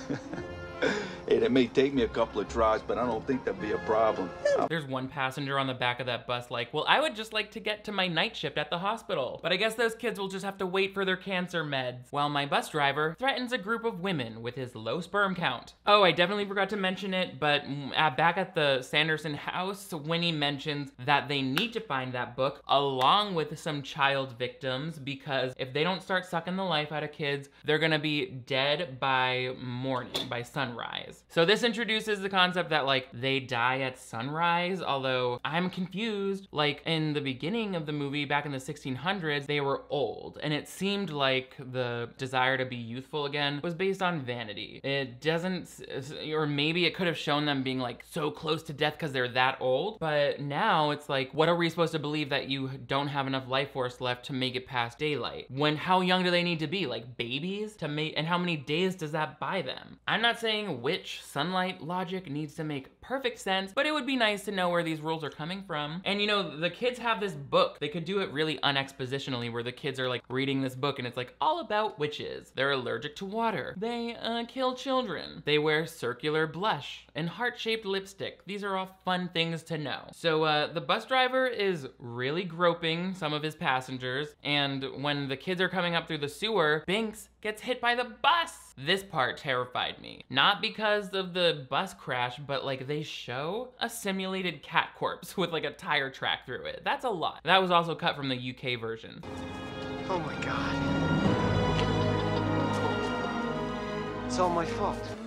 S9: Hey, it may take me a couple of tries, but I don't think that'd be a problem.
S1: There's one passenger on the back of that bus like, well, I would just like to get to my night shift at the hospital. But I guess those kids will just have to wait for their cancer meds. While my bus driver threatens a group of women with his low sperm count. Oh, I definitely forgot to mention it, but mm, back at the Sanderson house, Winnie mentions that they need to find that book along with some child victims because if they don't start sucking the life out of kids, they're gonna be dead by morning, by sunrise. So this introduces the concept that like they die at sunrise, although I'm confused. Like in the beginning of the movie back in the 1600s, they were old and it seemed like the desire to be youthful again was based on vanity. It doesn't, or maybe it could have shown them being like so close to death because they're that old. But now it's like, what are we supposed to believe that you don't have enough life force left to make it past daylight? When how young do they need to be? Like babies to make, and how many days does that buy them? I'm not saying saying witch sunlight logic needs to make perfect sense, but it would be nice to know where these rules are coming from. And you know, the kids have this book. They could do it really unexpositionally where the kids are like reading this book and it's like all about witches. They're allergic to water. They uh, kill children. They wear circular blush and heart-shaped lipstick. These are all fun things to know. So uh, the bus driver is really groping some of his passengers and when the kids are coming up through the sewer, Binx gets hit by the bus. This part terrified me. Not because of the bus crash, but like they show a simulated cat corpse with like a tire track through it. That's a lot. That was also cut from the UK version.
S10: Oh my god. It's all my fault.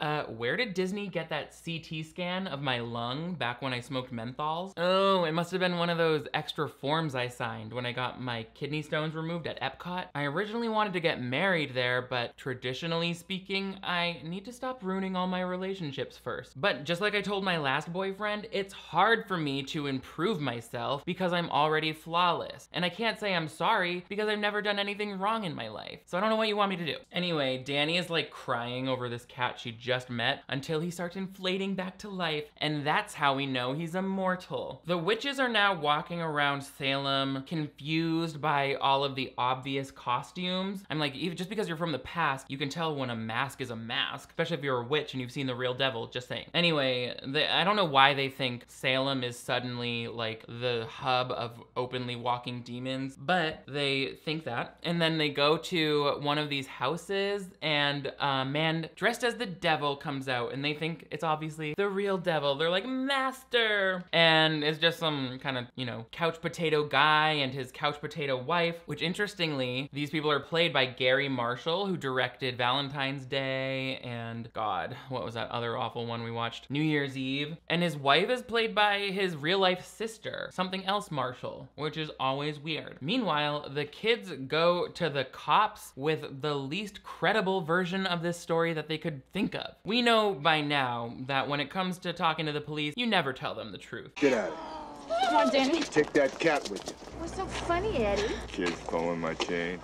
S1: Uh, where did Disney get that CT scan of my lung back when I smoked menthols? Oh, it must have been one of those extra forms I signed when I got my kidney stones removed at Epcot. I originally wanted to get married there, but traditionally speaking, I need to stop ruining all my relationships first. But just like I told my last boyfriend, it's hard for me to improve myself because I'm already flawless. And I can't say I'm sorry because I've never done anything wrong in my life. So I don't know what you want me to do. Anyway, Danny is like crying over this cat she met until he starts inflating back to life, and that's how we know he's immortal. The witches are now walking around Salem confused by all of the obvious costumes. I'm like, even just because you're from the past, you can tell when a mask is a mask, especially if you're a witch and you've seen the real devil, just saying. Anyway, the, I don't know why they think Salem is suddenly like the hub of openly walking demons, but they think that. And then they go to one of these houses and a man dressed as the devil comes out and they think it's obviously the real devil. They're like, Master! And it's just some kind of, you know, couch potato guy and his couch potato wife, which interestingly, these people are played by Garry Marshall, who directed Valentine's Day and God, what was that other awful one we watched? New Year's Eve. And his wife is played by his real life sister, something else Marshall, which is always weird. Meanwhile, the kids go to the cops with the least credible version of this story that they could think of. We know by now that when it comes to talking to the police, you never tell them the truth.
S11: Get out of here.
S5: Come on, Danny.
S11: Take that cat with you.
S5: What's so funny, Eddie?
S11: Kid's pulling my chain.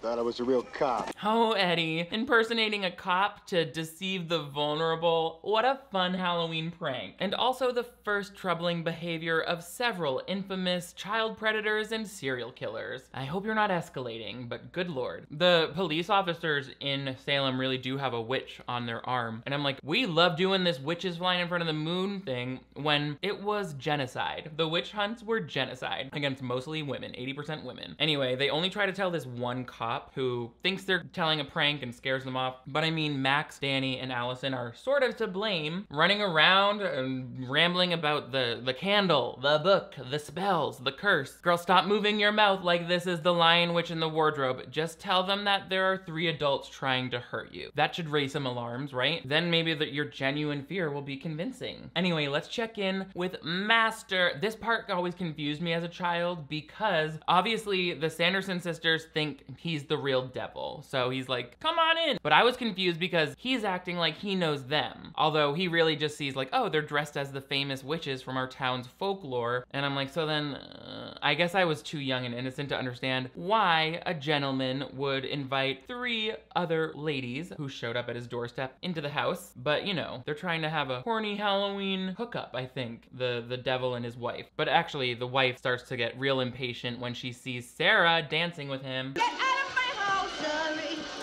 S11: Thought I was a real cop.
S1: Oh, Eddie, impersonating a cop to deceive the vulnerable. What a fun Halloween prank. And also the first troubling behavior of several infamous child predators and serial killers. I hope you're not escalating, but good lord. The police officers in Salem really do have a witch on their arm. And I'm like, we love doing this witches flying in front of the moon thing when it was genocide. The witch hunts were genocide against mostly women, 80% women. Anyway, they only try to tell this one cop who thinks they're telling a prank and scares them off. But I mean, Max, Danny, and Allison are sort of to blame, running around and rambling about the, the candle, the book, the spells, the curse. Girl, stop moving your mouth like this is the lion witch in the wardrobe. Just tell them that there are three adults trying to hurt you. That should raise some alarms, right? Then maybe your genuine fear will be convincing. Anyway, let's check in with Master. This part always confused me as a child because obviously the Sanderson sisters think he's the real devil. So he's like, come on in. But I was confused because he's acting like he knows them. Although he really just sees like, oh, they're dressed as the famous witches from our town's folklore. And I'm like, so then uh, I guess I was too young and innocent to understand why a gentleman would invite three other ladies who showed up at his doorstep into the house. But you know, they're trying to have a horny Halloween hookup, I think, the, the devil and his wife. But actually, the wife starts to get real impatient when she sees Sarah dancing with him.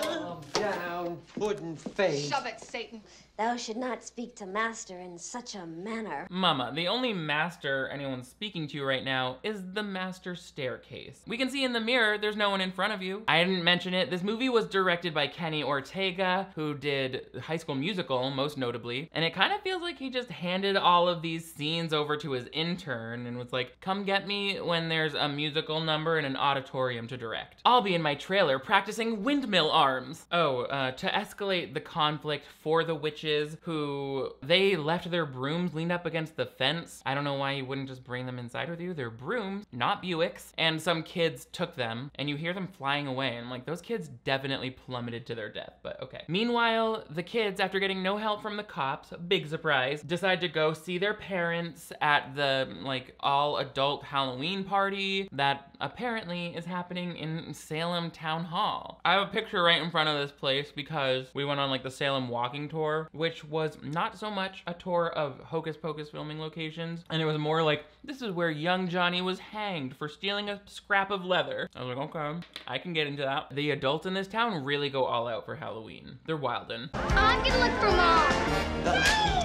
S10: Calm down, puddin' face.
S5: Shove it, Satan.
S4: Thou should not speak to master in such a manner.
S1: Mama, the only master anyone's speaking to right now is the master staircase. We can see in the mirror there's no one in front of you. I didn't mention it. This movie was directed by Kenny Ortega, who did High School Musical, most notably. And it kind of feels like he just handed all of these scenes over to his intern and was like, come get me when there's a musical number in an auditorium to direct. I'll be in my trailer practicing windmill arms. Oh, uh, to to escalate the conflict for the witches who they left their brooms leaned up against the fence. I don't know why you wouldn't just bring them inside with you. They're brooms, not Buicks. And some kids took them and you hear them flying away. And like those kids definitely plummeted to their death, but okay. Meanwhile, the kids, after getting no help from the cops, big surprise, decide to go see their parents at the like all adult Halloween party that apparently is happening in Salem Town Hall. I have a picture right in front of this place because we went on like the Salem walking tour, which was not so much a tour of Hocus Pocus filming locations, and it was more like this is where young Johnny was hanged for stealing a scrap of leather. I was like, okay, I can get into that. The adults in this town really go all out for Halloween. They're wildin'.
S7: I'm gonna look for mom.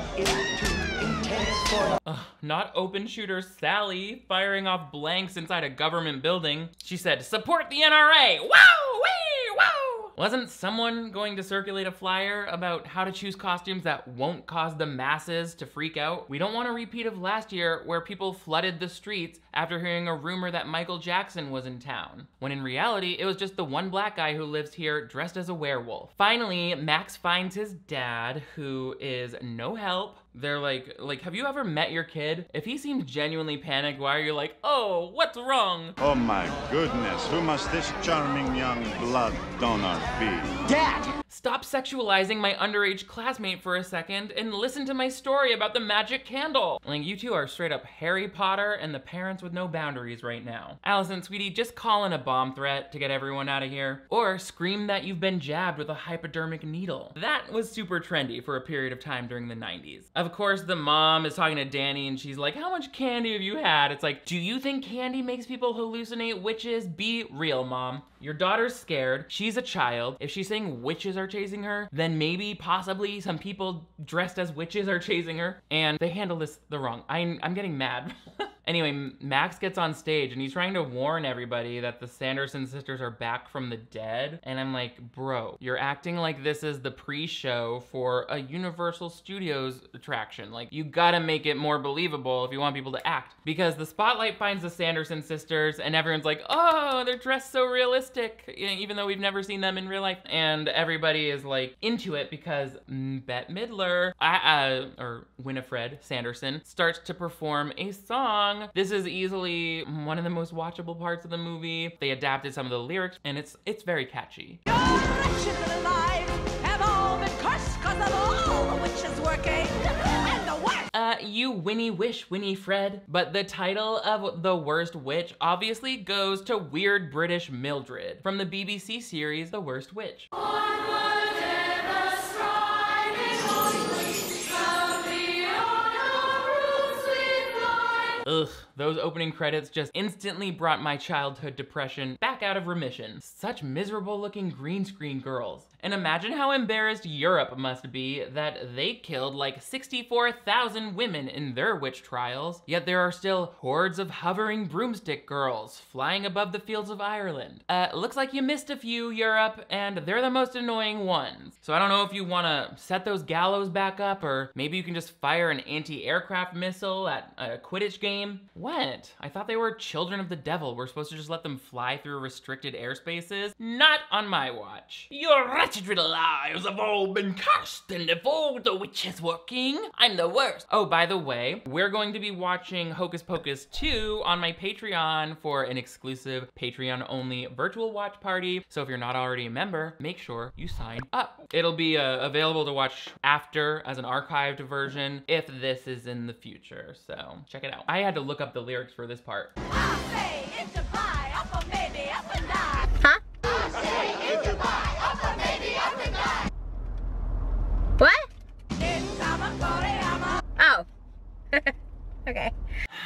S1: Ugh, not open shooter Sally firing off blanks inside a government building. She said, support the NRA! Wow! Wee! Wasn't someone going to circulate a flyer about how to choose costumes that won't cause the masses to freak out? We don't want a repeat of last year where people flooded the streets after hearing a rumor that Michael Jackson was in town, when in reality, it was just the one black guy who lives here dressed as a werewolf. Finally, Max finds his dad, who is no help, they're like, like, have you ever met your kid? If he seems genuinely panicked, why are you like, oh, what's wrong?
S12: Oh my goodness, who must this charming young blood donor be?
S1: Dad! Stop sexualizing my underage classmate for a second and listen to my story about the magic candle. Like, you two are straight up Harry Potter and the parents with no boundaries right now. Allison, sweetie, just call in a bomb threat to get everyone out of here. Or scream that you've been jabbed with a hypodermic needle. That was super trendy for a period of time during the 90s. Of course, the mom is talking to Danny and she's like, how much candy have you had? It's like, do you think candy makes people hallucinate witches? Be real, mom. Your daughter's scared. She's a child. If she's saying witches are chasing her, then maybe, possibly, some people dressed as witches are chasing her. And they handle this the wrong. I'm, I'm getting mad. Anyway, Max gets on stage and he's trying to warn everybody that the Sanderson sisters are back from the dead. And I'm like, bro, you're acting like this is the pre-show for a Universal Studios attraction. Like, you gotta make it more believable if you want people to act. Because the spotlight finds the Sanderson sisters and everyone's like, oh, they're dressed so realistic, even though we've never seen them in real life. And everybody is like into it because Bette Midler, uh, or Winifred Sanderson, starts to perform a song this is easily one of the most watchable parts of the movie. They adapted some of the lyrics and it's it's very catchy. Uh, you Winnie Wish, Winnie Fred. But the title of The Worst Witch obviously goes to weird British Mildred from the BBC series The Worst Witch. Ugh, those opening credits just instantly brought my childhood depression back out of remission. Such miserable looking green screen girls. And imagine how embarrassed Europe must be that they killed like 64,000 women in their witch trials, yet there are still hordes of hovering broomstick girls flying above the fields of Ireland. Uh, looks like you missed a few, Europe, and they're the most annoying ones. So I don't know if you wanna set those gallows back up, or maybe you can just fire an anti-aircraft missile at a Quidditch game. What? I thought they were children of the devil. We're supposed to just let them fly through restricted airspaces? Not on my watch. Your wretched little lives have all been cursed, and if all the witch is working, I'm the worst. Oh, by the way, we're going to be watching Hocus Pocus 2 on my Patreon for an exclusive Patreon-only virtual watch party. So if you're not already a member, make sure you sign up. It'll be uh, available to watch after as an archived version if this is in the future, so check it out. I had to look up the lyrics for this part.
S13: What? Oh. okay.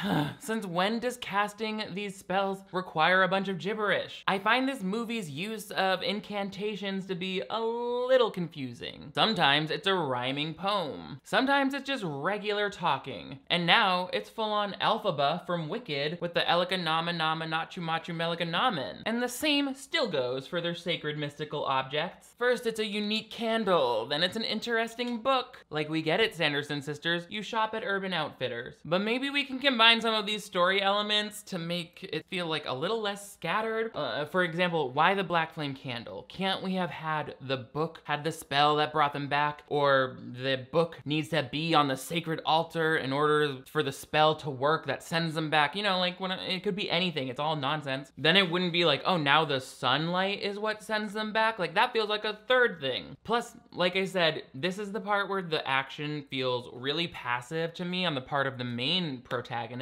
S1: Since when does casting these spells require a bunch of gibberish? I find this movie's use of incantations to be a little confusing. Sometimes it's a rhyming poem. Sometimes it's just regular talking. And now it's full on Elphaba from Wicked with the Elika Nama Nama Nachu Machu Melika Namen. And the same still goes for their sacred mystical objects. First it's a unique candle, then it's an interesting book. Like we get it, Sanderson sisters, you shop at Urban Outfitters. But maybe we can combine some of these story elements to make it feel like a little less scattered. Uh, for example, why the black flame candle? Can't we have had the book had the spell that brought them back or the book needs to be on the sacred altar in order for the spell to work that sends them back? You know, like when it could be anything. It's all nonsense. Then it wouldn't be like, oh, now the sunlight is what sends them back. Like that feels like a third thing. Plus, like I said, this is the part where the action feels really passive to me on the part of the main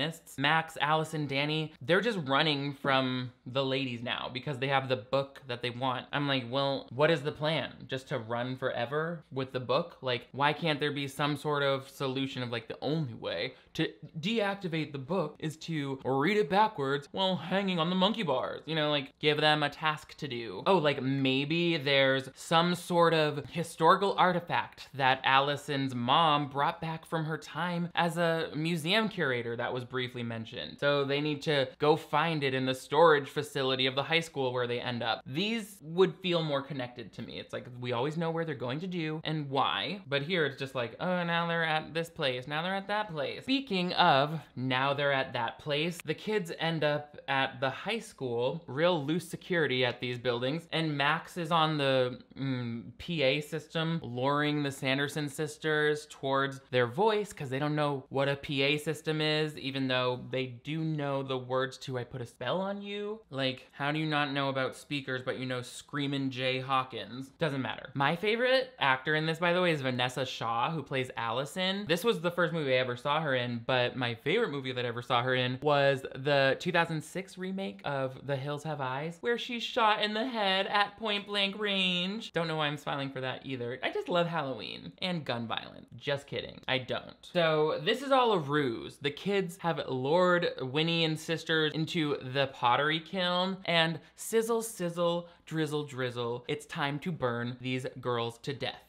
S1: protagonists. Max, Allison, Danny, they're just running from the ladies now because they have the book that they want. I'm like, well, what is the plan? Just to run forever with the book? Like, why can't there be some sort of solution of like the only way to deactivate the book is to read it backwards while hanging on the monkey bars? You know, like give them a task to do. Oh, like maybe there's some sort of historical artifact that Allison's mom brought back from her time as a museum curator that was briefly mentioned. So they need to go find it in the storage facility of the high school where they end up. These would feel more connected to me. It's like we always know where they're going to do and why, but here it's just like, oh, now they're at this place, now they're at that place. Speaking of now they're at that place, the kids end up at the high school, real loose security at these buildings, and Max is on the mm, PA system, luring the Sanderson sisters towards their voice because they don't know what a PA system is, even though they do know the words to I put a spell on you. Like, how do you not know about speakers, but you know Screamin' Jay Hawkins? Doesn't matter. My favorite actor in this, by the way, is Vinessa Shaw, who plays Allison. This was the first movie I ever saw her in, but my favorite movie that I ever saw her in was the 2006 remake of The Hills Have Eyes, where she's shot in the head at point blank range. Don't know why I'm smiling for that either. I just love Halloween and gun violence. Just kidding. I don't. So this is all a ruse. The kids have lured Winnie and sisters into the pottery kiln and sizzle, sizzle, drizzle, drizzle. It's time to burn these girls to death.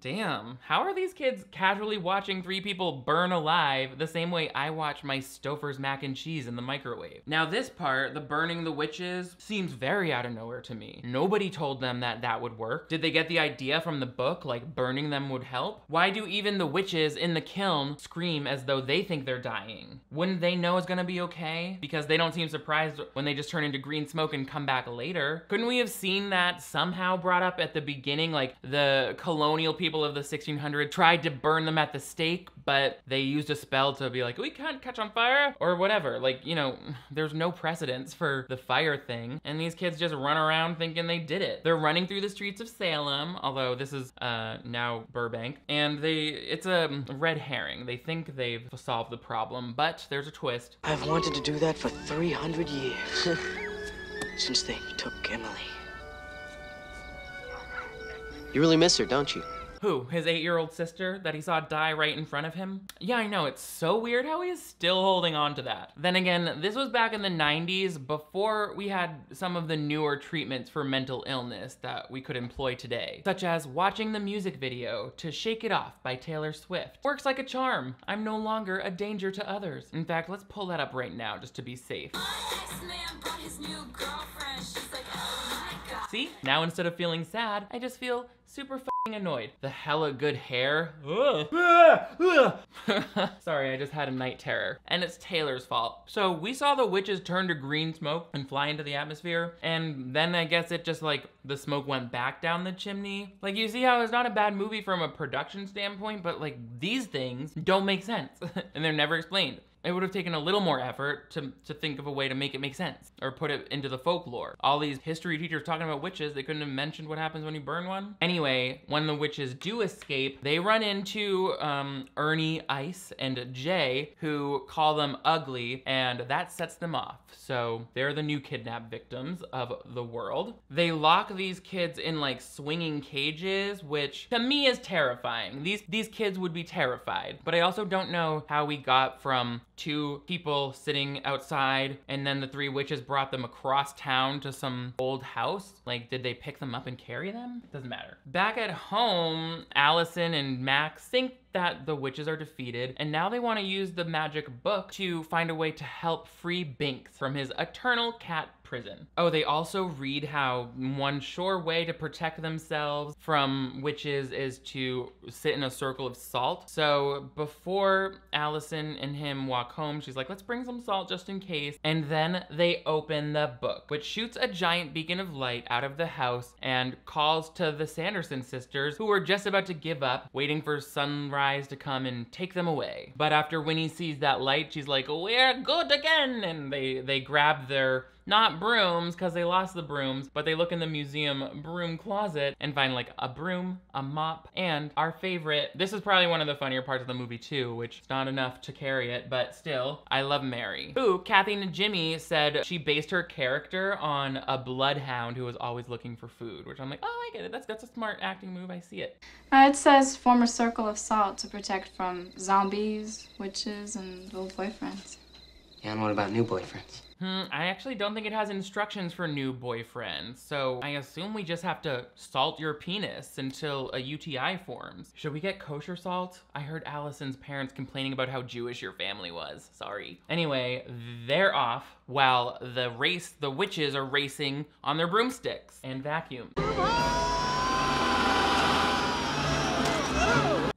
S1: Damn, how are these kids casually watching three people burn alive the same way I watch my Stouffer's mac and cheese in the microwave? Now this part, the burning the witches, seems very out of nowhere to me. Nobody told them that that would work. Did they get the idea from the book, like burning them would help? Why do even the witches in the kiln scream as though they think they're dying? Wouldn't they know it's gonna be okay? Because they don't seem surprised when they just turn into green smoke and come back later. Couldn't we have seen that somehow brought up at the beginning, like the colonial people people of the 1600 tried to burn them at the stake, but they used a spell to be like, we can't catch on fire or whatever. Like, you know, there's no precedence for the fire thing. And these kids just run around thinking they did it. They're running through the streets of Salem, although this is uh, now Burbank, and they it's a red herring. They think they've solved the problem, but there's a twist.
S8: I've wanted to do that for 300 years. Since they took Emily.
S3: You really miss her, don't you?
S1: Who? His eight year old sister that he saw die right in front of him? Yeah, I know. It's so weird how he is still holding on to that. Then again, this was back in the 90s before we had some of the newer treatments for mental illness that we could employ today, such as watching the music video to Shake It Off by Taylor Swift. Works like a charm. I'm no longer a danger to others. In fact, let's pull that up right now just to be safe. See? Now instead of feeling sad, I just feel super annoyed. The hella good hair. Sorry, I just had a night terror. And it's Taylor's fault. So we saw the witches turn to green smoke and fly into the atmosphere. And then I guess it just like, the smoke went back down the chimney. Like you see how it's not a bad movie from a production standpoint, but like these things don't make sense. and they're never explained. It would have taken a little more effort to, to think of a way to make it make sense or put it into the folklore. All these history teachers talking about witches, they couldn't have mentioned what happens when you burn one. Anyway, when the witches do escape, they run into um, Ernie, Ice, and Jay, who call them ugly, and that sets them off. So they're the new kidnap victims of the world. They lock these kids in like swinging cages, which to me is terrifying. These, these kids would be terrified, but I also don't know how we got from two people sitting outside and then the three witches brought them across town to some old house. Like, did they pick them up and carry them? Doesn't matter. Back at home, Allison and Max think that the witches are defeated, and now they want to use the magic book to find a way to help free Binx from his eternal cat prison. Oh, they also read how one sure way to protect themselves from witches is to sit in a circle of salt. So before Allison and him walk home, she's like, let's bring some salt just in case. And then they open the book, which shoots a giant beacon of light out of the house and calls to the Sanderson sisters, who were just about to give up, waiting for sunrise to come and take them away. But after Winnie sees that light, she's like, we're good again. And they, they grab their not brooms because they lost the brooms, but they look in the museum broom closet and find like a broom, a mop, and our favorite. This is probably one of the funnier parts of the movie too, which is not enough to carry it, but still, I love Mary. Who, Kathy Najimy said she based her character on a bloodhound who was always looking for food, which I'm like, oh, I get it. That's that's a smart acting move. I see it.
S5: Uh, it says form a circle of salt to protect from zombies, witches, and old boyfriends.
S3: Yeah, and what about new boyfriends?
S1: Hmm, I actually don't think it has instructions for new boyfriends, so I assume we just have to salt your penis until a UTI forms. Should we get kosher salt? I heard Allison's parents complaining about how Jewish your family was. Sorry. Anyway, they're off while the race, the witches are racing on their broomsticks and vacuum.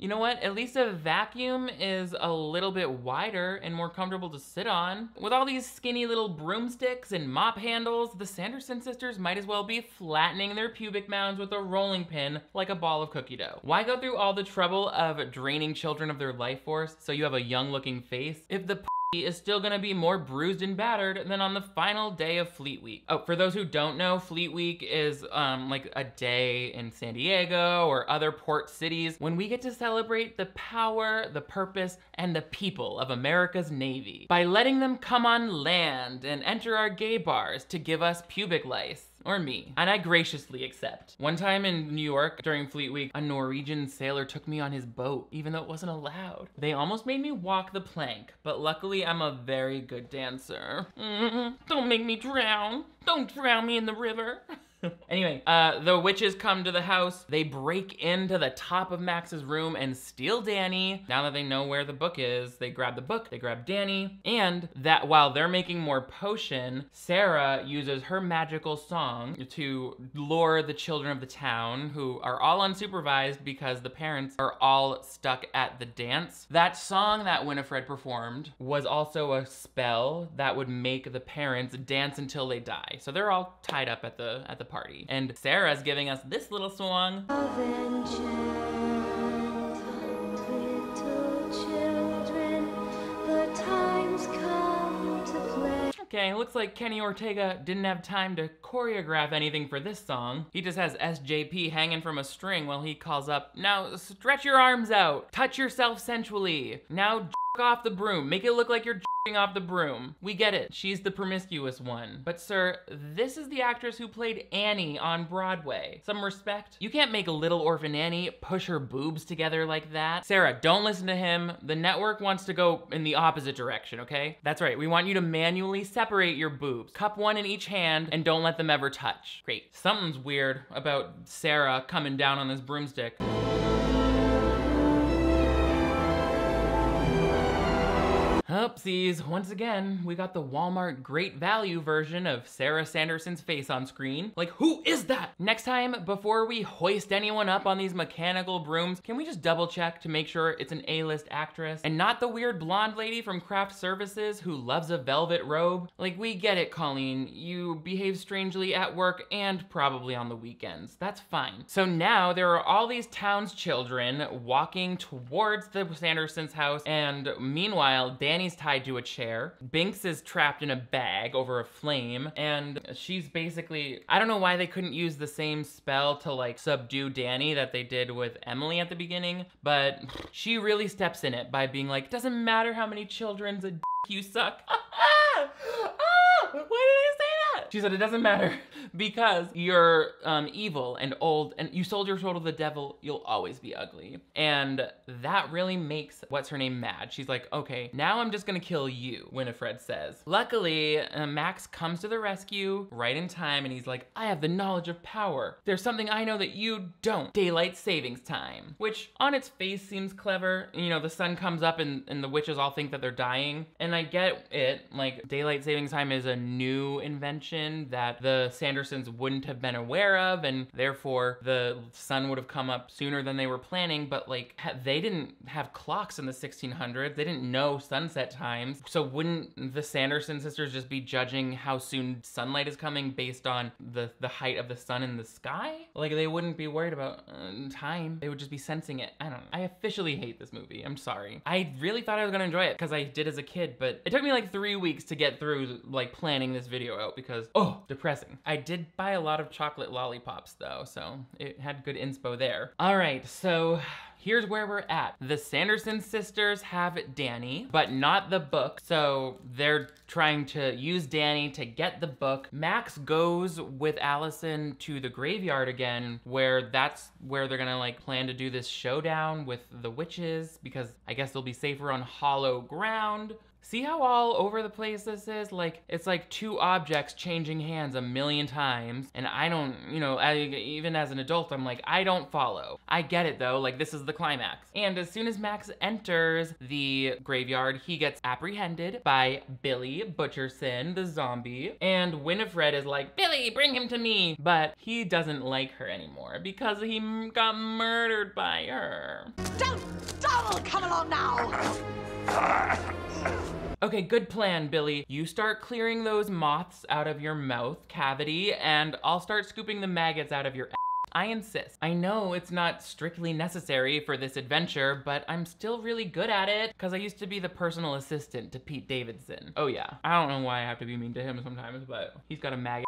S1: You know what? At least a vacuum is a little bit wider and more comfortable to sit on. With all these skinny little broomsticks and mop handles, the Sanderson sisters might as well be flattening their pubic mounds with a rolling pin like a ball of cookie dough. Why go through all the trouble of draining children of their life force so you have a young looking face if the is still gonna be more bruised and battered than on the final day of Fleet Week. Oh, for those who don't know, Fleet Week is um, like a day in San Diego or other port cities when we get to celebrate the power, the purpose, and the people of America's Navy by letting them come on land and enter our gay bars to give us pubic lice or me, and I graciously accept. One time in New York during Fleet Week, a Norwegian sailor took me on his boat, even though it wasn't allowed. They almost made me walk the plank, but luckily I'm a very good dancer. Mm-mm, don't make me drown. Don't drown me in the river. anyway, uh, the witches come to the house. They break into the top of Max's room and steal Danny. Now that they know where the book is, they grab the book, they grab Danny, and that while they're making more potion, Sarah uses her magical song to lure the children of the town, who are all unsupervised because the parents are all stuck at the dance. That song that Winifred performed was also a spell that would make the parents dance until they die. So they're all tied up at the at the party. And Sarah's giving us this little song. Okay, looks like Kenny Ortega didn't have time to choreograph anything for this song. He just has SJP hanging from a string while he calls up, now stretch your arms out, touch yourself sensually, now off the broom, make it look like you're off the broom. We get it, she's the promiscuous one. But sir, this is the actress who played Annie on Broadway. Some respect. You can't make a Little Orphan Annie push her boobs together like that. Sarah, don't listen to him. The network wants to go in the opposite direction, okay? That's right, we want you to manually separate your boobs. Cup one in each hand and don't let them ever touch. Great. Something's weird about Sarah coming down on this broomstick. Oopsies, once again, we got the Walmart great value version of Sarah Sanderson's face on screen. Like, who is that? Next time, before we hoist anyone up on these mechanical brooms, can we just double check to make sure it's an A-list actress and not the weird blonde lady from Craft Services who loves a velvet robe? Like, we get it, Colleen. You behave strangely at work and probably on the weekends. That's fine. So now there are all these town's children walking towards the Sandersons' house and meanwhile, Danny Danny's tied to a chair. Binx is trapped in a bag over a flame. And she's basically, I don't know why they couldn't use the same spell to like subdue Danny that they did with Emily at the beginning. But she really steps in it by being like, doesn't matter how many children's a you suck. Ah! Ah! Why did I say? She said, it doesn't matter because you're um, evil and old and you sold your soul to the devil, you'll always be ugly. And that really makes what's her name mad. She's like, okay, now I'm just gonna kill you, Winifred says. Luckily, uh, Max comes to the rescue right in time and he's like, I have the knowledge of power. There's something I know that you don't. Daylight savings time, which on its face seems clever. You know, the sun comes up and, and the witches all think that they're dying. And I get it, like daylight savings time is a new invention that the Sandersons wouldn't have been aware of and therefore the sun would have come up sooner than they were planning. But like they didn't have clocks in the 1600s. They didn't know sunset times. So wouldn't the Sanderson sisters just be judging how soon sunlight is coming based on the, the height of the sun in the sky? Like they wouldn't be worried about uh, time. They would just be sensing it. I don't know. I officially hate this movie. I'm sorry. I really thought I was gonna enjoy it because I did as a kid, but it took me like three weeks to get through like planning this video out because, oh, depressing. I did buy a lot of chocolate lollipops though, so it had good inspo there. All right, so here's where we're at. The Sanderson sisters have Danny, but not the book. So they're trying to use Danny to get the book. Max goes with Allison to the graveyard again, where that's where they're gonna like plan to do this showdown with the witches because I guess they'll be safer on hollow ground. See how all over the place this is? Like, it's like two objects changing hands a million times, and I don't, you know, I, even as an adult, I'm like, I don't follow. I get it though, like, this is the climax. And as soon as Max enters the graveyard, he gets apprehended by Billy Butcherson, the zombie, and Winifred is like, Billy, bring him to me! But he doesn't like her anymore because he got murdered by her.
S2: Don't, don't come along now!
S1: Okay, good plan, Billy. You start clearing those moths out of your mouth cavity, and I'll start scooping the maggots out of your I insist. I know it's not strictly necessary for this adventure, but I'm still really good at it because I used to be the personal assistant to Pete Davidson. Oh yeah, I don't know why I have to be mean to him sometimes, but he's got a maggot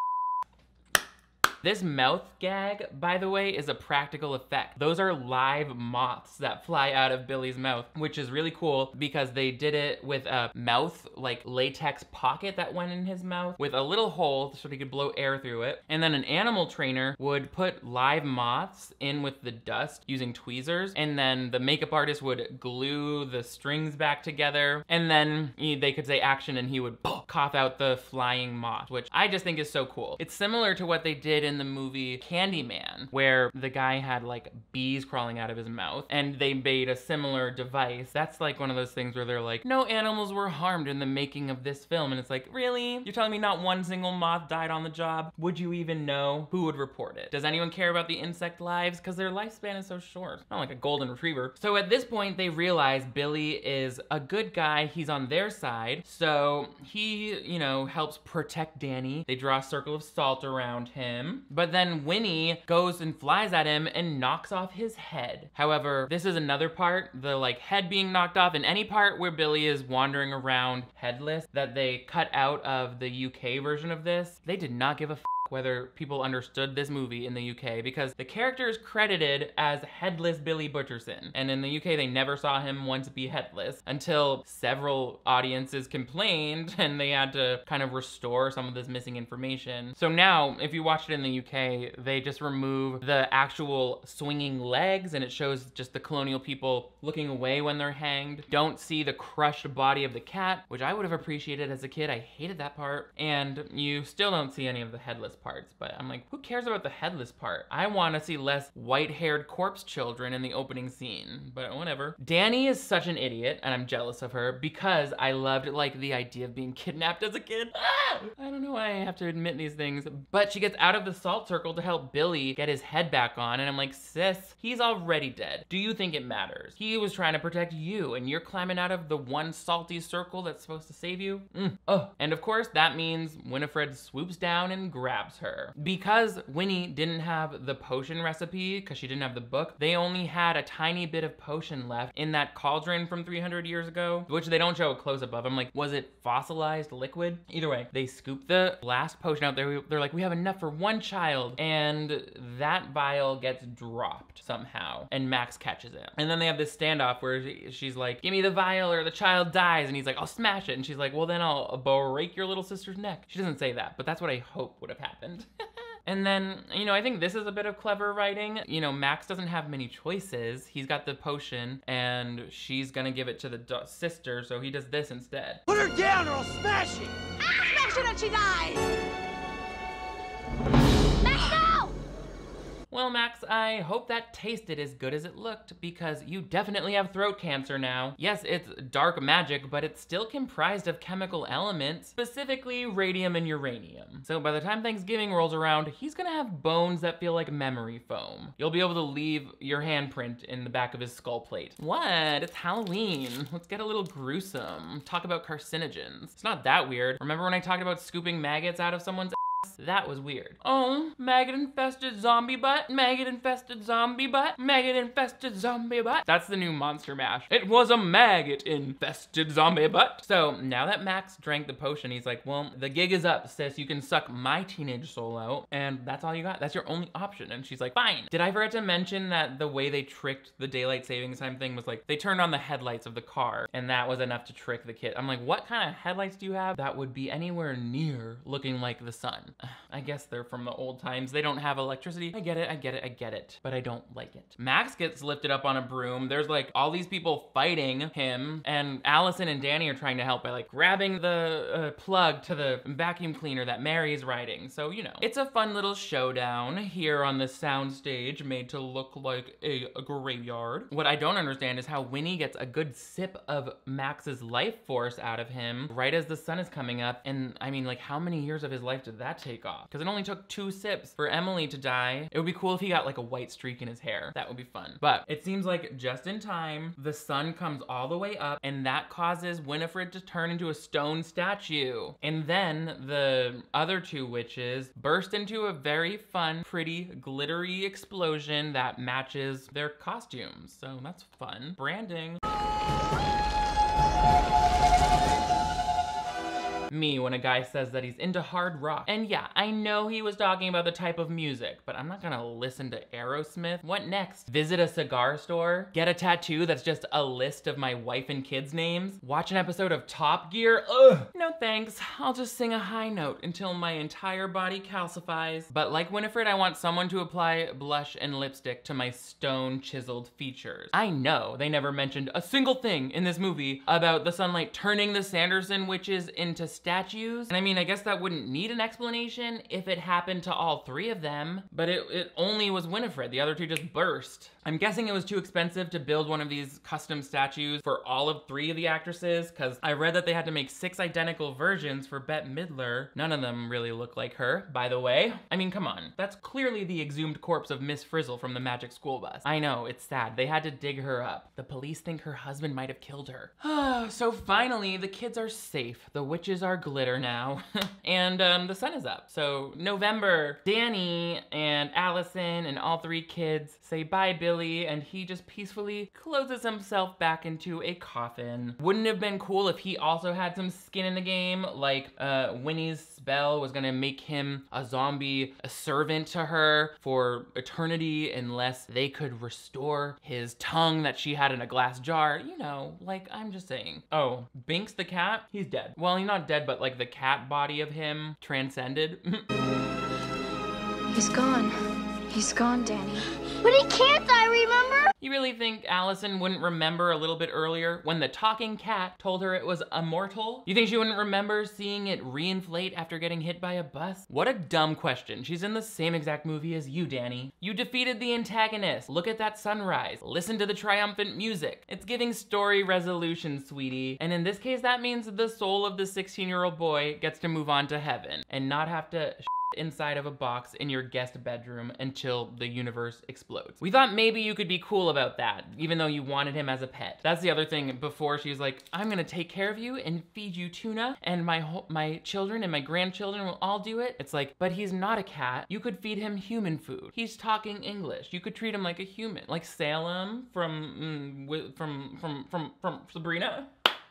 S1: this mouth gag, by the way, is a practical effect. Those are live moths that fly out of Billy's mouth, which is really cool because they did it with a mouth, like latex pocket that went in his mouth with a little hole so he could blow air through it. And then an animal trainer would put live moths in with the dust using tweezers. And then the makeup artist would glue the strings back together. And then he, they could say action and he would cough out the flying moth, which I just think is so cool. It's similar to what they did in the movie Candyman, where the guy had like bees crawling out of his mouth and they made a similar device. That's like one of those things where they're like, no animals were harmed in the making of this film. And it's like, really? You're telling me not one single moth died on the job? Would you even know? Who would report it? Does anyone care about the insect lives? Because their lifespan is so short. Not like a golden retriever. So at this point, they realize Billy is a good guy. He's on their side. So he, you know, helps protect Danny. They draw a circle of salt around him. But then Winnie goes and flies at him and knocks off his head. However, this is another part, the like head being knocked off and any part where Billy is wandering around headless that they cut out of the UK version of this. They did not give a whether people understood this movie in the UK because the character is credited as Headless Billy Butcherson. And in the UK, they never saw him once be headless until several audiences complained and they had to kind of restore some of this missing information. So now, if you watch it in the UK, they just remove the actual swinging legs and it shows just the colonial people looking away when they're hanged. Don't see the crushed body of the cat, which I would have appreciated as a kid. I hated that part. And you still don't see any of the headless parts, but I'm like, who cares about the headless part? I want to see less white-haired corpse children in the opening scene, but whatever. Danny is such an idiot, and I'm jealous of her because I loved like the idea of being kidnapped as a kid. Ah! I don't know why I have to admit these things, but she gets out of the salt circle to help Billy get his head back on, and I'm like, sis, he's already dead. Do you think it matters? He was trying to protect you, and you're climbing out of the one salty circle that's supposed to save you? Mm. Oh, and of course, that means Winifred swoops down and grabs her. Because Winnie didn't have the potion recipe, because she didn't have the book, they only had a tiny bit of potion left in that cauldron from 300 years ago, which they don't show a close-up of. I'm like, was it fossilized liquid? Either way, they scoop the last potion out there. They're like, we have enough for one child. And that vial gets dropped somehow, and Max catches it. And then they have this standoff where she's like, give me the vial or the child dies. And he's like, I'll smash it. And she's like, well, then I'll break your little sister's neck. She doesn't say that, but that's what I hope would have happened. And then, you know, I think this is a bit of clever writing. You know, Max doesn't have many choices. He's got the potion and she's gonna give it to the sister, so he does this instead.
S8: Put her down or I'll smash it!
S4: Smash it and she dies!
S1: Well, Max, I hope that tasted as good as it looked because you definitely have throat cancer now. Yes, it's dark magic, but it's still comprised of chemical elements, specifically radium and uranium. So by the time Thanksgiving rolls around, he's gonna have bones that feel like memory foam. You'll be able to leave your handprint in the back of his skull plate. What? It's Halloween. Let's get a little gruesome. Talk about carcinogens. It's not that weird. Remember when I talked about scooping maggots out of someone's that was weird. Oh, maggot infested zombie butt, maggot infested zombie butt, maggot infested zombie butt. That's the new monster mash. It was a maggot infested zombie butt. So now that Max drank the potion, he's like, well, the gig is up, sis. You can suck my teenage soul out, and that's all you got. That's your only option. And she's like, fine. Did I forget to mention that the way they tricked the daylight savings time thing was like, they turned on the headlights of the car, and that was enough to trick the kid. I'm like, what kind of headlights do you have that would be anywhere near looking like the sun? I guess they're from the old times. They don't have electricity. I get it, I get it, I get it, but I don't like it. Max gets lifted up on a broom. There's like all these people fighting him, and Allison and Danny are trying to help by like grabbing the uh, plug to the vacuum cleaner that Mary's riding. So, you know, it's a fun little showdown here on the soundstage made to look like a, a graveyard. What I don't understand is how Winnie gets a good sip of Max's life force out of him right as the sun is coming up. And I mean, like, how many years of his life did that take off? Because it only took two sips for Emily to die. It would be cool if he got like a white streak in his hair. That would be fun. But it seems like just in time, the sun comes all the way up and that causes Winifred to turn into a stone statue. And then the other two witches burst into a very fun, pretty, glittery explosion that matches their costumes. So that's fun. Branding. Me when a guy says that he's into hard rock. And yeah, I know he was talking about the type of music, but I'm not gonna listen to Aerosmith. What next? Visit a cigar store? Get a tattoo that's just a list of my wife and kids' names? Watch an episode of Top Gear? Ugh! No thanks. I'll just sing a high note until my entire body calcifies. But like Winifred, I want someone to apply blush and lipstick to my stone chiseled features. I know they never mentioned a single thing in this movie about the sunlight turning the Sanderson witches into statues. And I mean, I guess that wouldn't need an explanation if it happened to all three of them, but it, it only was Winifred. The other two just burst. I'm guessing it was too expensive to build one of these custom statues for all of three of the actresses, because I read that they had to make six identical versions for Bette Midler. None of them really look like her, by the way. I mean, come on. That's clearly the exhumed corpse of Miss Frizzle from the Magic School Bus. I know, it's sad. They had to dig her up. The police think her husband might have killed her. so finally, the kids are safe. The witches are glitter now. and um, the sun is up. So November, Danny and Allison and all three kids say bye, And he just peacefully closes himself back into a coffin. Wouldn't have been cool if he also had some skin in the game, like uh, Winnie's spell was gonna make him a zombie, a servant to her for eternity unless they could restore his tongue that she had in a glass jar. You know, like I'm just saying. Oh, Binx the cat, he's dead. Well, he's not dead, but like the cat body of him transcended.
S5: He's gone. He's gone, Danny.
S7: But he can't die, remember?
S1: You really think Allison wouldn't remember a little bit earlier when the talking cat told her it was immortal? You think she wouldn't remember seeing it reinflate after getting hit by a bus? What a dumb question. She's in the same exact movie as you, Danny. You defeated the antagonist. Look at that sunrise. Listen to the triumphant music. It's giving story resolution, sweetie. And in this case, that means the soul of the 16-year-old boy gets to move on to heaven and not have to inside of a box in your guest bedroom until the universe explodes. We thought maybe you could be cool about that, even though you wanted him as a pet. That's the other thing before she was like, I'm gonna take care of you and feed you tuna and my my children and my grandchildren will all do it. It's like, but he's not a cat. You could feed him human food. He's talking English. You could treat him like a human, like Salem from, mm, from, from, from, from Sabrina.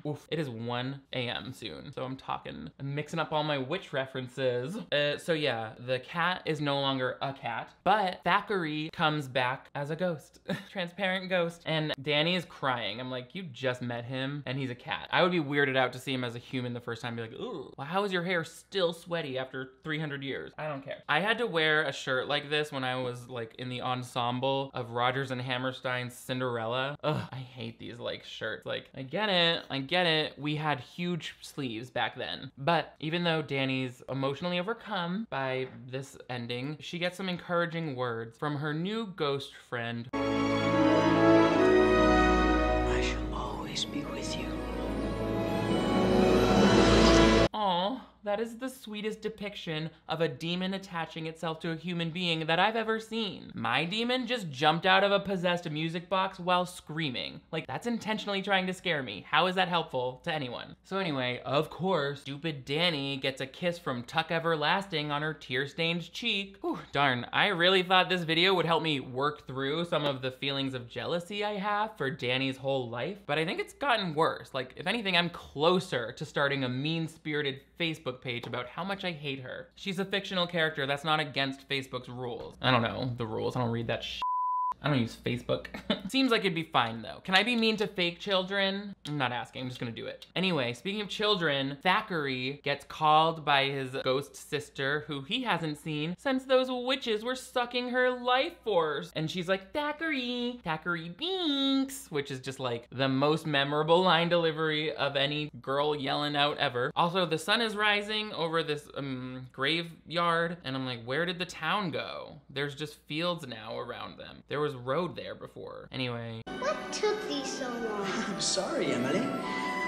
S1: Oof, it is 1 a.m. soon, so I'm talking, I'm mixing up all my witch references. Uh, so yeah, the cat is no longer a cat, but Thackery comes back as a ghost, transparent ghost, and Danny is crying. I'm like, you just met him, and he's a cat. I would be weirded out to see him as a human the first time, be like, ooh, well, how is your hair still sweaty after 300 years? I don't care. I had to wear a shirt like this when I was like in the ensemble of Rodgers and Hammerstein's Cinderella. Ugh, I hate these like shirts. Like, I get it, I get it. We had huge sleeves back then. But even though Danny's emotionally overcome by this ending, she gets some encouraging words from her new ghost friend.
S8: I shall always be with you.
S1: Aw, that is the sweetest depiction of a demon attaching itself to a human being that I've ever seen. My demon just jumped out of a possessed music box while screaming. Like, that's intentionally trying to scare me. How is that helpful to anyone? So anyway, of course, stupid Danny gets a kiss from Tuck Everlasting on her tear-stained cheek. Whew, darn, I really thought this video would help me work through some of the feelings of jealousy I have for Danny's whole life, but I think it's gotten worse. Like, if anything, I'm closer to starting a mean-spirited Facebook page about how much I hate her. She's a fictional character that's not against Facebook's rules. I don't know the rules. I don't read that shit. I don't use Facebook. Seems like it'd be fine though. Can I be mean to fake children? I'm not asking, I'm just gonna do it. Anyway, speaking of children, Thackery gets called by his ghost sister, who he hasn't seen since those witches were sucking her life force. And she's like, Thackery, Thackery Binx, which is just like the most memorable line delivery of any girl yelling out ever. Also, the sun is rising over this um, graveyard, and I'm like, where did the town go? There's just fields now around them. There was road there before. Anyway,
S7: What took these so long?
S8: I'm sorry, Emily.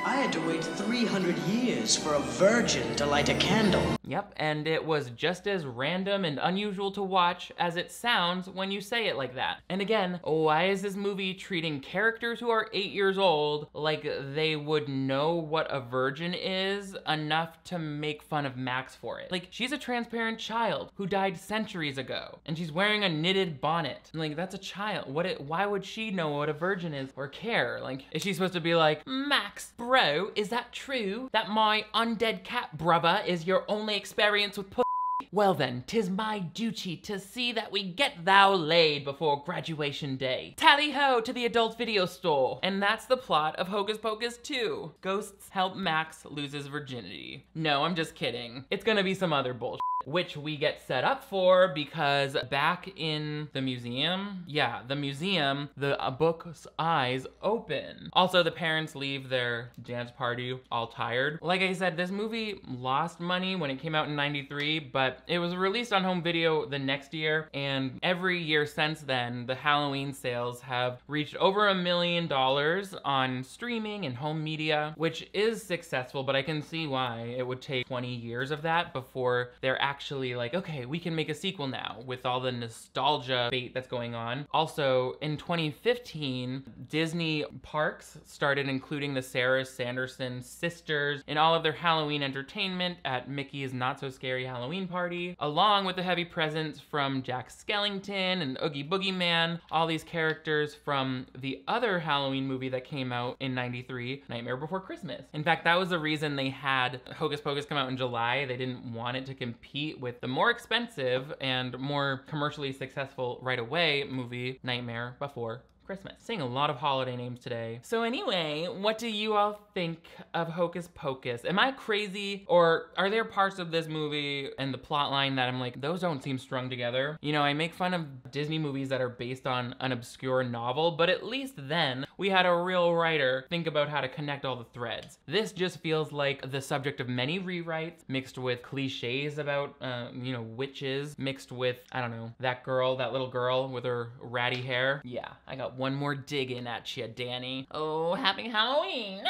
S8: I had to wait 300 years for a virgin to light a candle.
S1: Yep, and it was just as random and unusual to watch as it sounds when you say it like that. And again, why is this movie treating characters who are eight years old like they would know what a virgin is enough to make fun of Max for it? Like, she's a transparent child who died centuries ago, and she's wearing a knitted bonnet. Like, that's a child. What? It, why would she know what a virgin is or care? Like, is she supposed to be like, Max, bro, is that true? That my undead cat brother is your only experience with pussy? Well then, tis my duty to see that we get thou laid before graduation day. Tally ho to the adult video store. And that's the plot of Hocus Pocus 2. Ghosts help Max lose his virginity. No, I'm just kidding. It's gonna be some other bullshit. Which we get set up for because back in the museum, yeah, the museum, the uh, book's eyes open. Also, the parents leave their dance party all tired. Like I said, this movie lost money when it came out in 93, but it was released on home video the next year. And every year since then, the Halloween sales have reached over a million dollars on streaming and home media, which is successful, but I can see why it would take 20 years of that before they're actually like, okay, we can make a sequel now with all the nostalgia bait that's going on. Also, in 2015, Disney parks started including the Sarah Sanderson sisters in all of their Halloween entertainment at Mickey's Not So Scary Halloween Party, along with the heavy presence from Jack Skellington and Oogie Boogie Man, all these characters from the other Halloween movie that came out in 93, Nightmare Before Christmas. In fact, that was the reason they had Hocus Pocus come out in July. They didn't want it to compete with the more expensive and more commercially successful right away movie, Nightmare Before Christmas. Saying a lot of holiday names today. So anyway, what do you all think of Hocus Pocus? Am I crazy or are there parts of this movie and the plot line that I'm like, those don't seem strung together? You know, I make fun of Disney movies that are based on an obscure novel, but at least then we had a real writer think about how to connect all the threads. This just feels like the subject of many rewrites mixed with cliches about, uh, you know, witches mixed with, I don't know, that girl, that little girl with her ratty hair. Yeah, I got one more dig in at you, Danny. Oh, happy Halloween!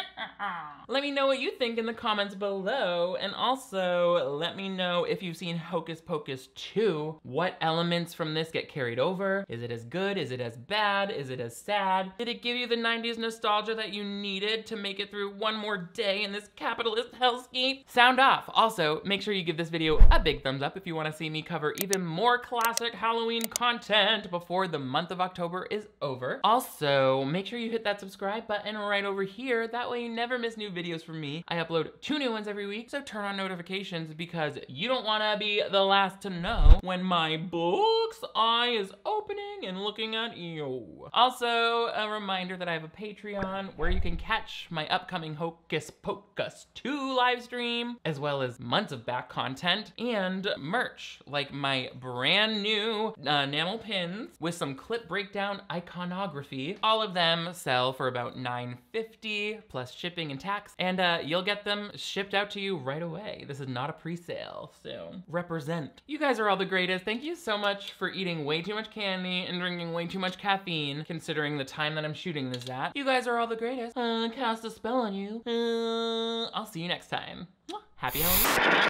S1: let me know what you think in the comments below, and also let me know if you've seen Hocus Pocus 2. What elements from this get carried over? Is it as good? Is it as bad? Is it as sad? Did it give you the 90s nostalgia that you needed to make it through one more day in this capitalist hellscape? Sound off! Also, make sure you give this video a big thumbs up if you want to see me cover even more classic Halloween content before the month of October is over. Also, make sure you hit that subscribe button right over here. That way you never miss new videos from me. I upload two new ones every week, so turn on notifications because you don't wanna be the last to know when my book's eye is opening and looking at you. Also, a reminder that I have a Patreon where you can catch my upcoming Hocus Pocus 2 live stream, as well as months of back content and merch, like my brand new uh, enamel pins with some clip breakdown iconography. All of them sell for about $9.50 plus shipping and tax, and uh, you'll get them shipped out to you right away. This is not a pre-sale, so represent. You guys are all the greatest. Thank you so much for eating way too much candy and drinking way too much caffeine, considering the time that I'm shooting this at. You guys are all the greatest. Uh, cast a spell on you. Uh, I'll see you next time. Happy Halloween.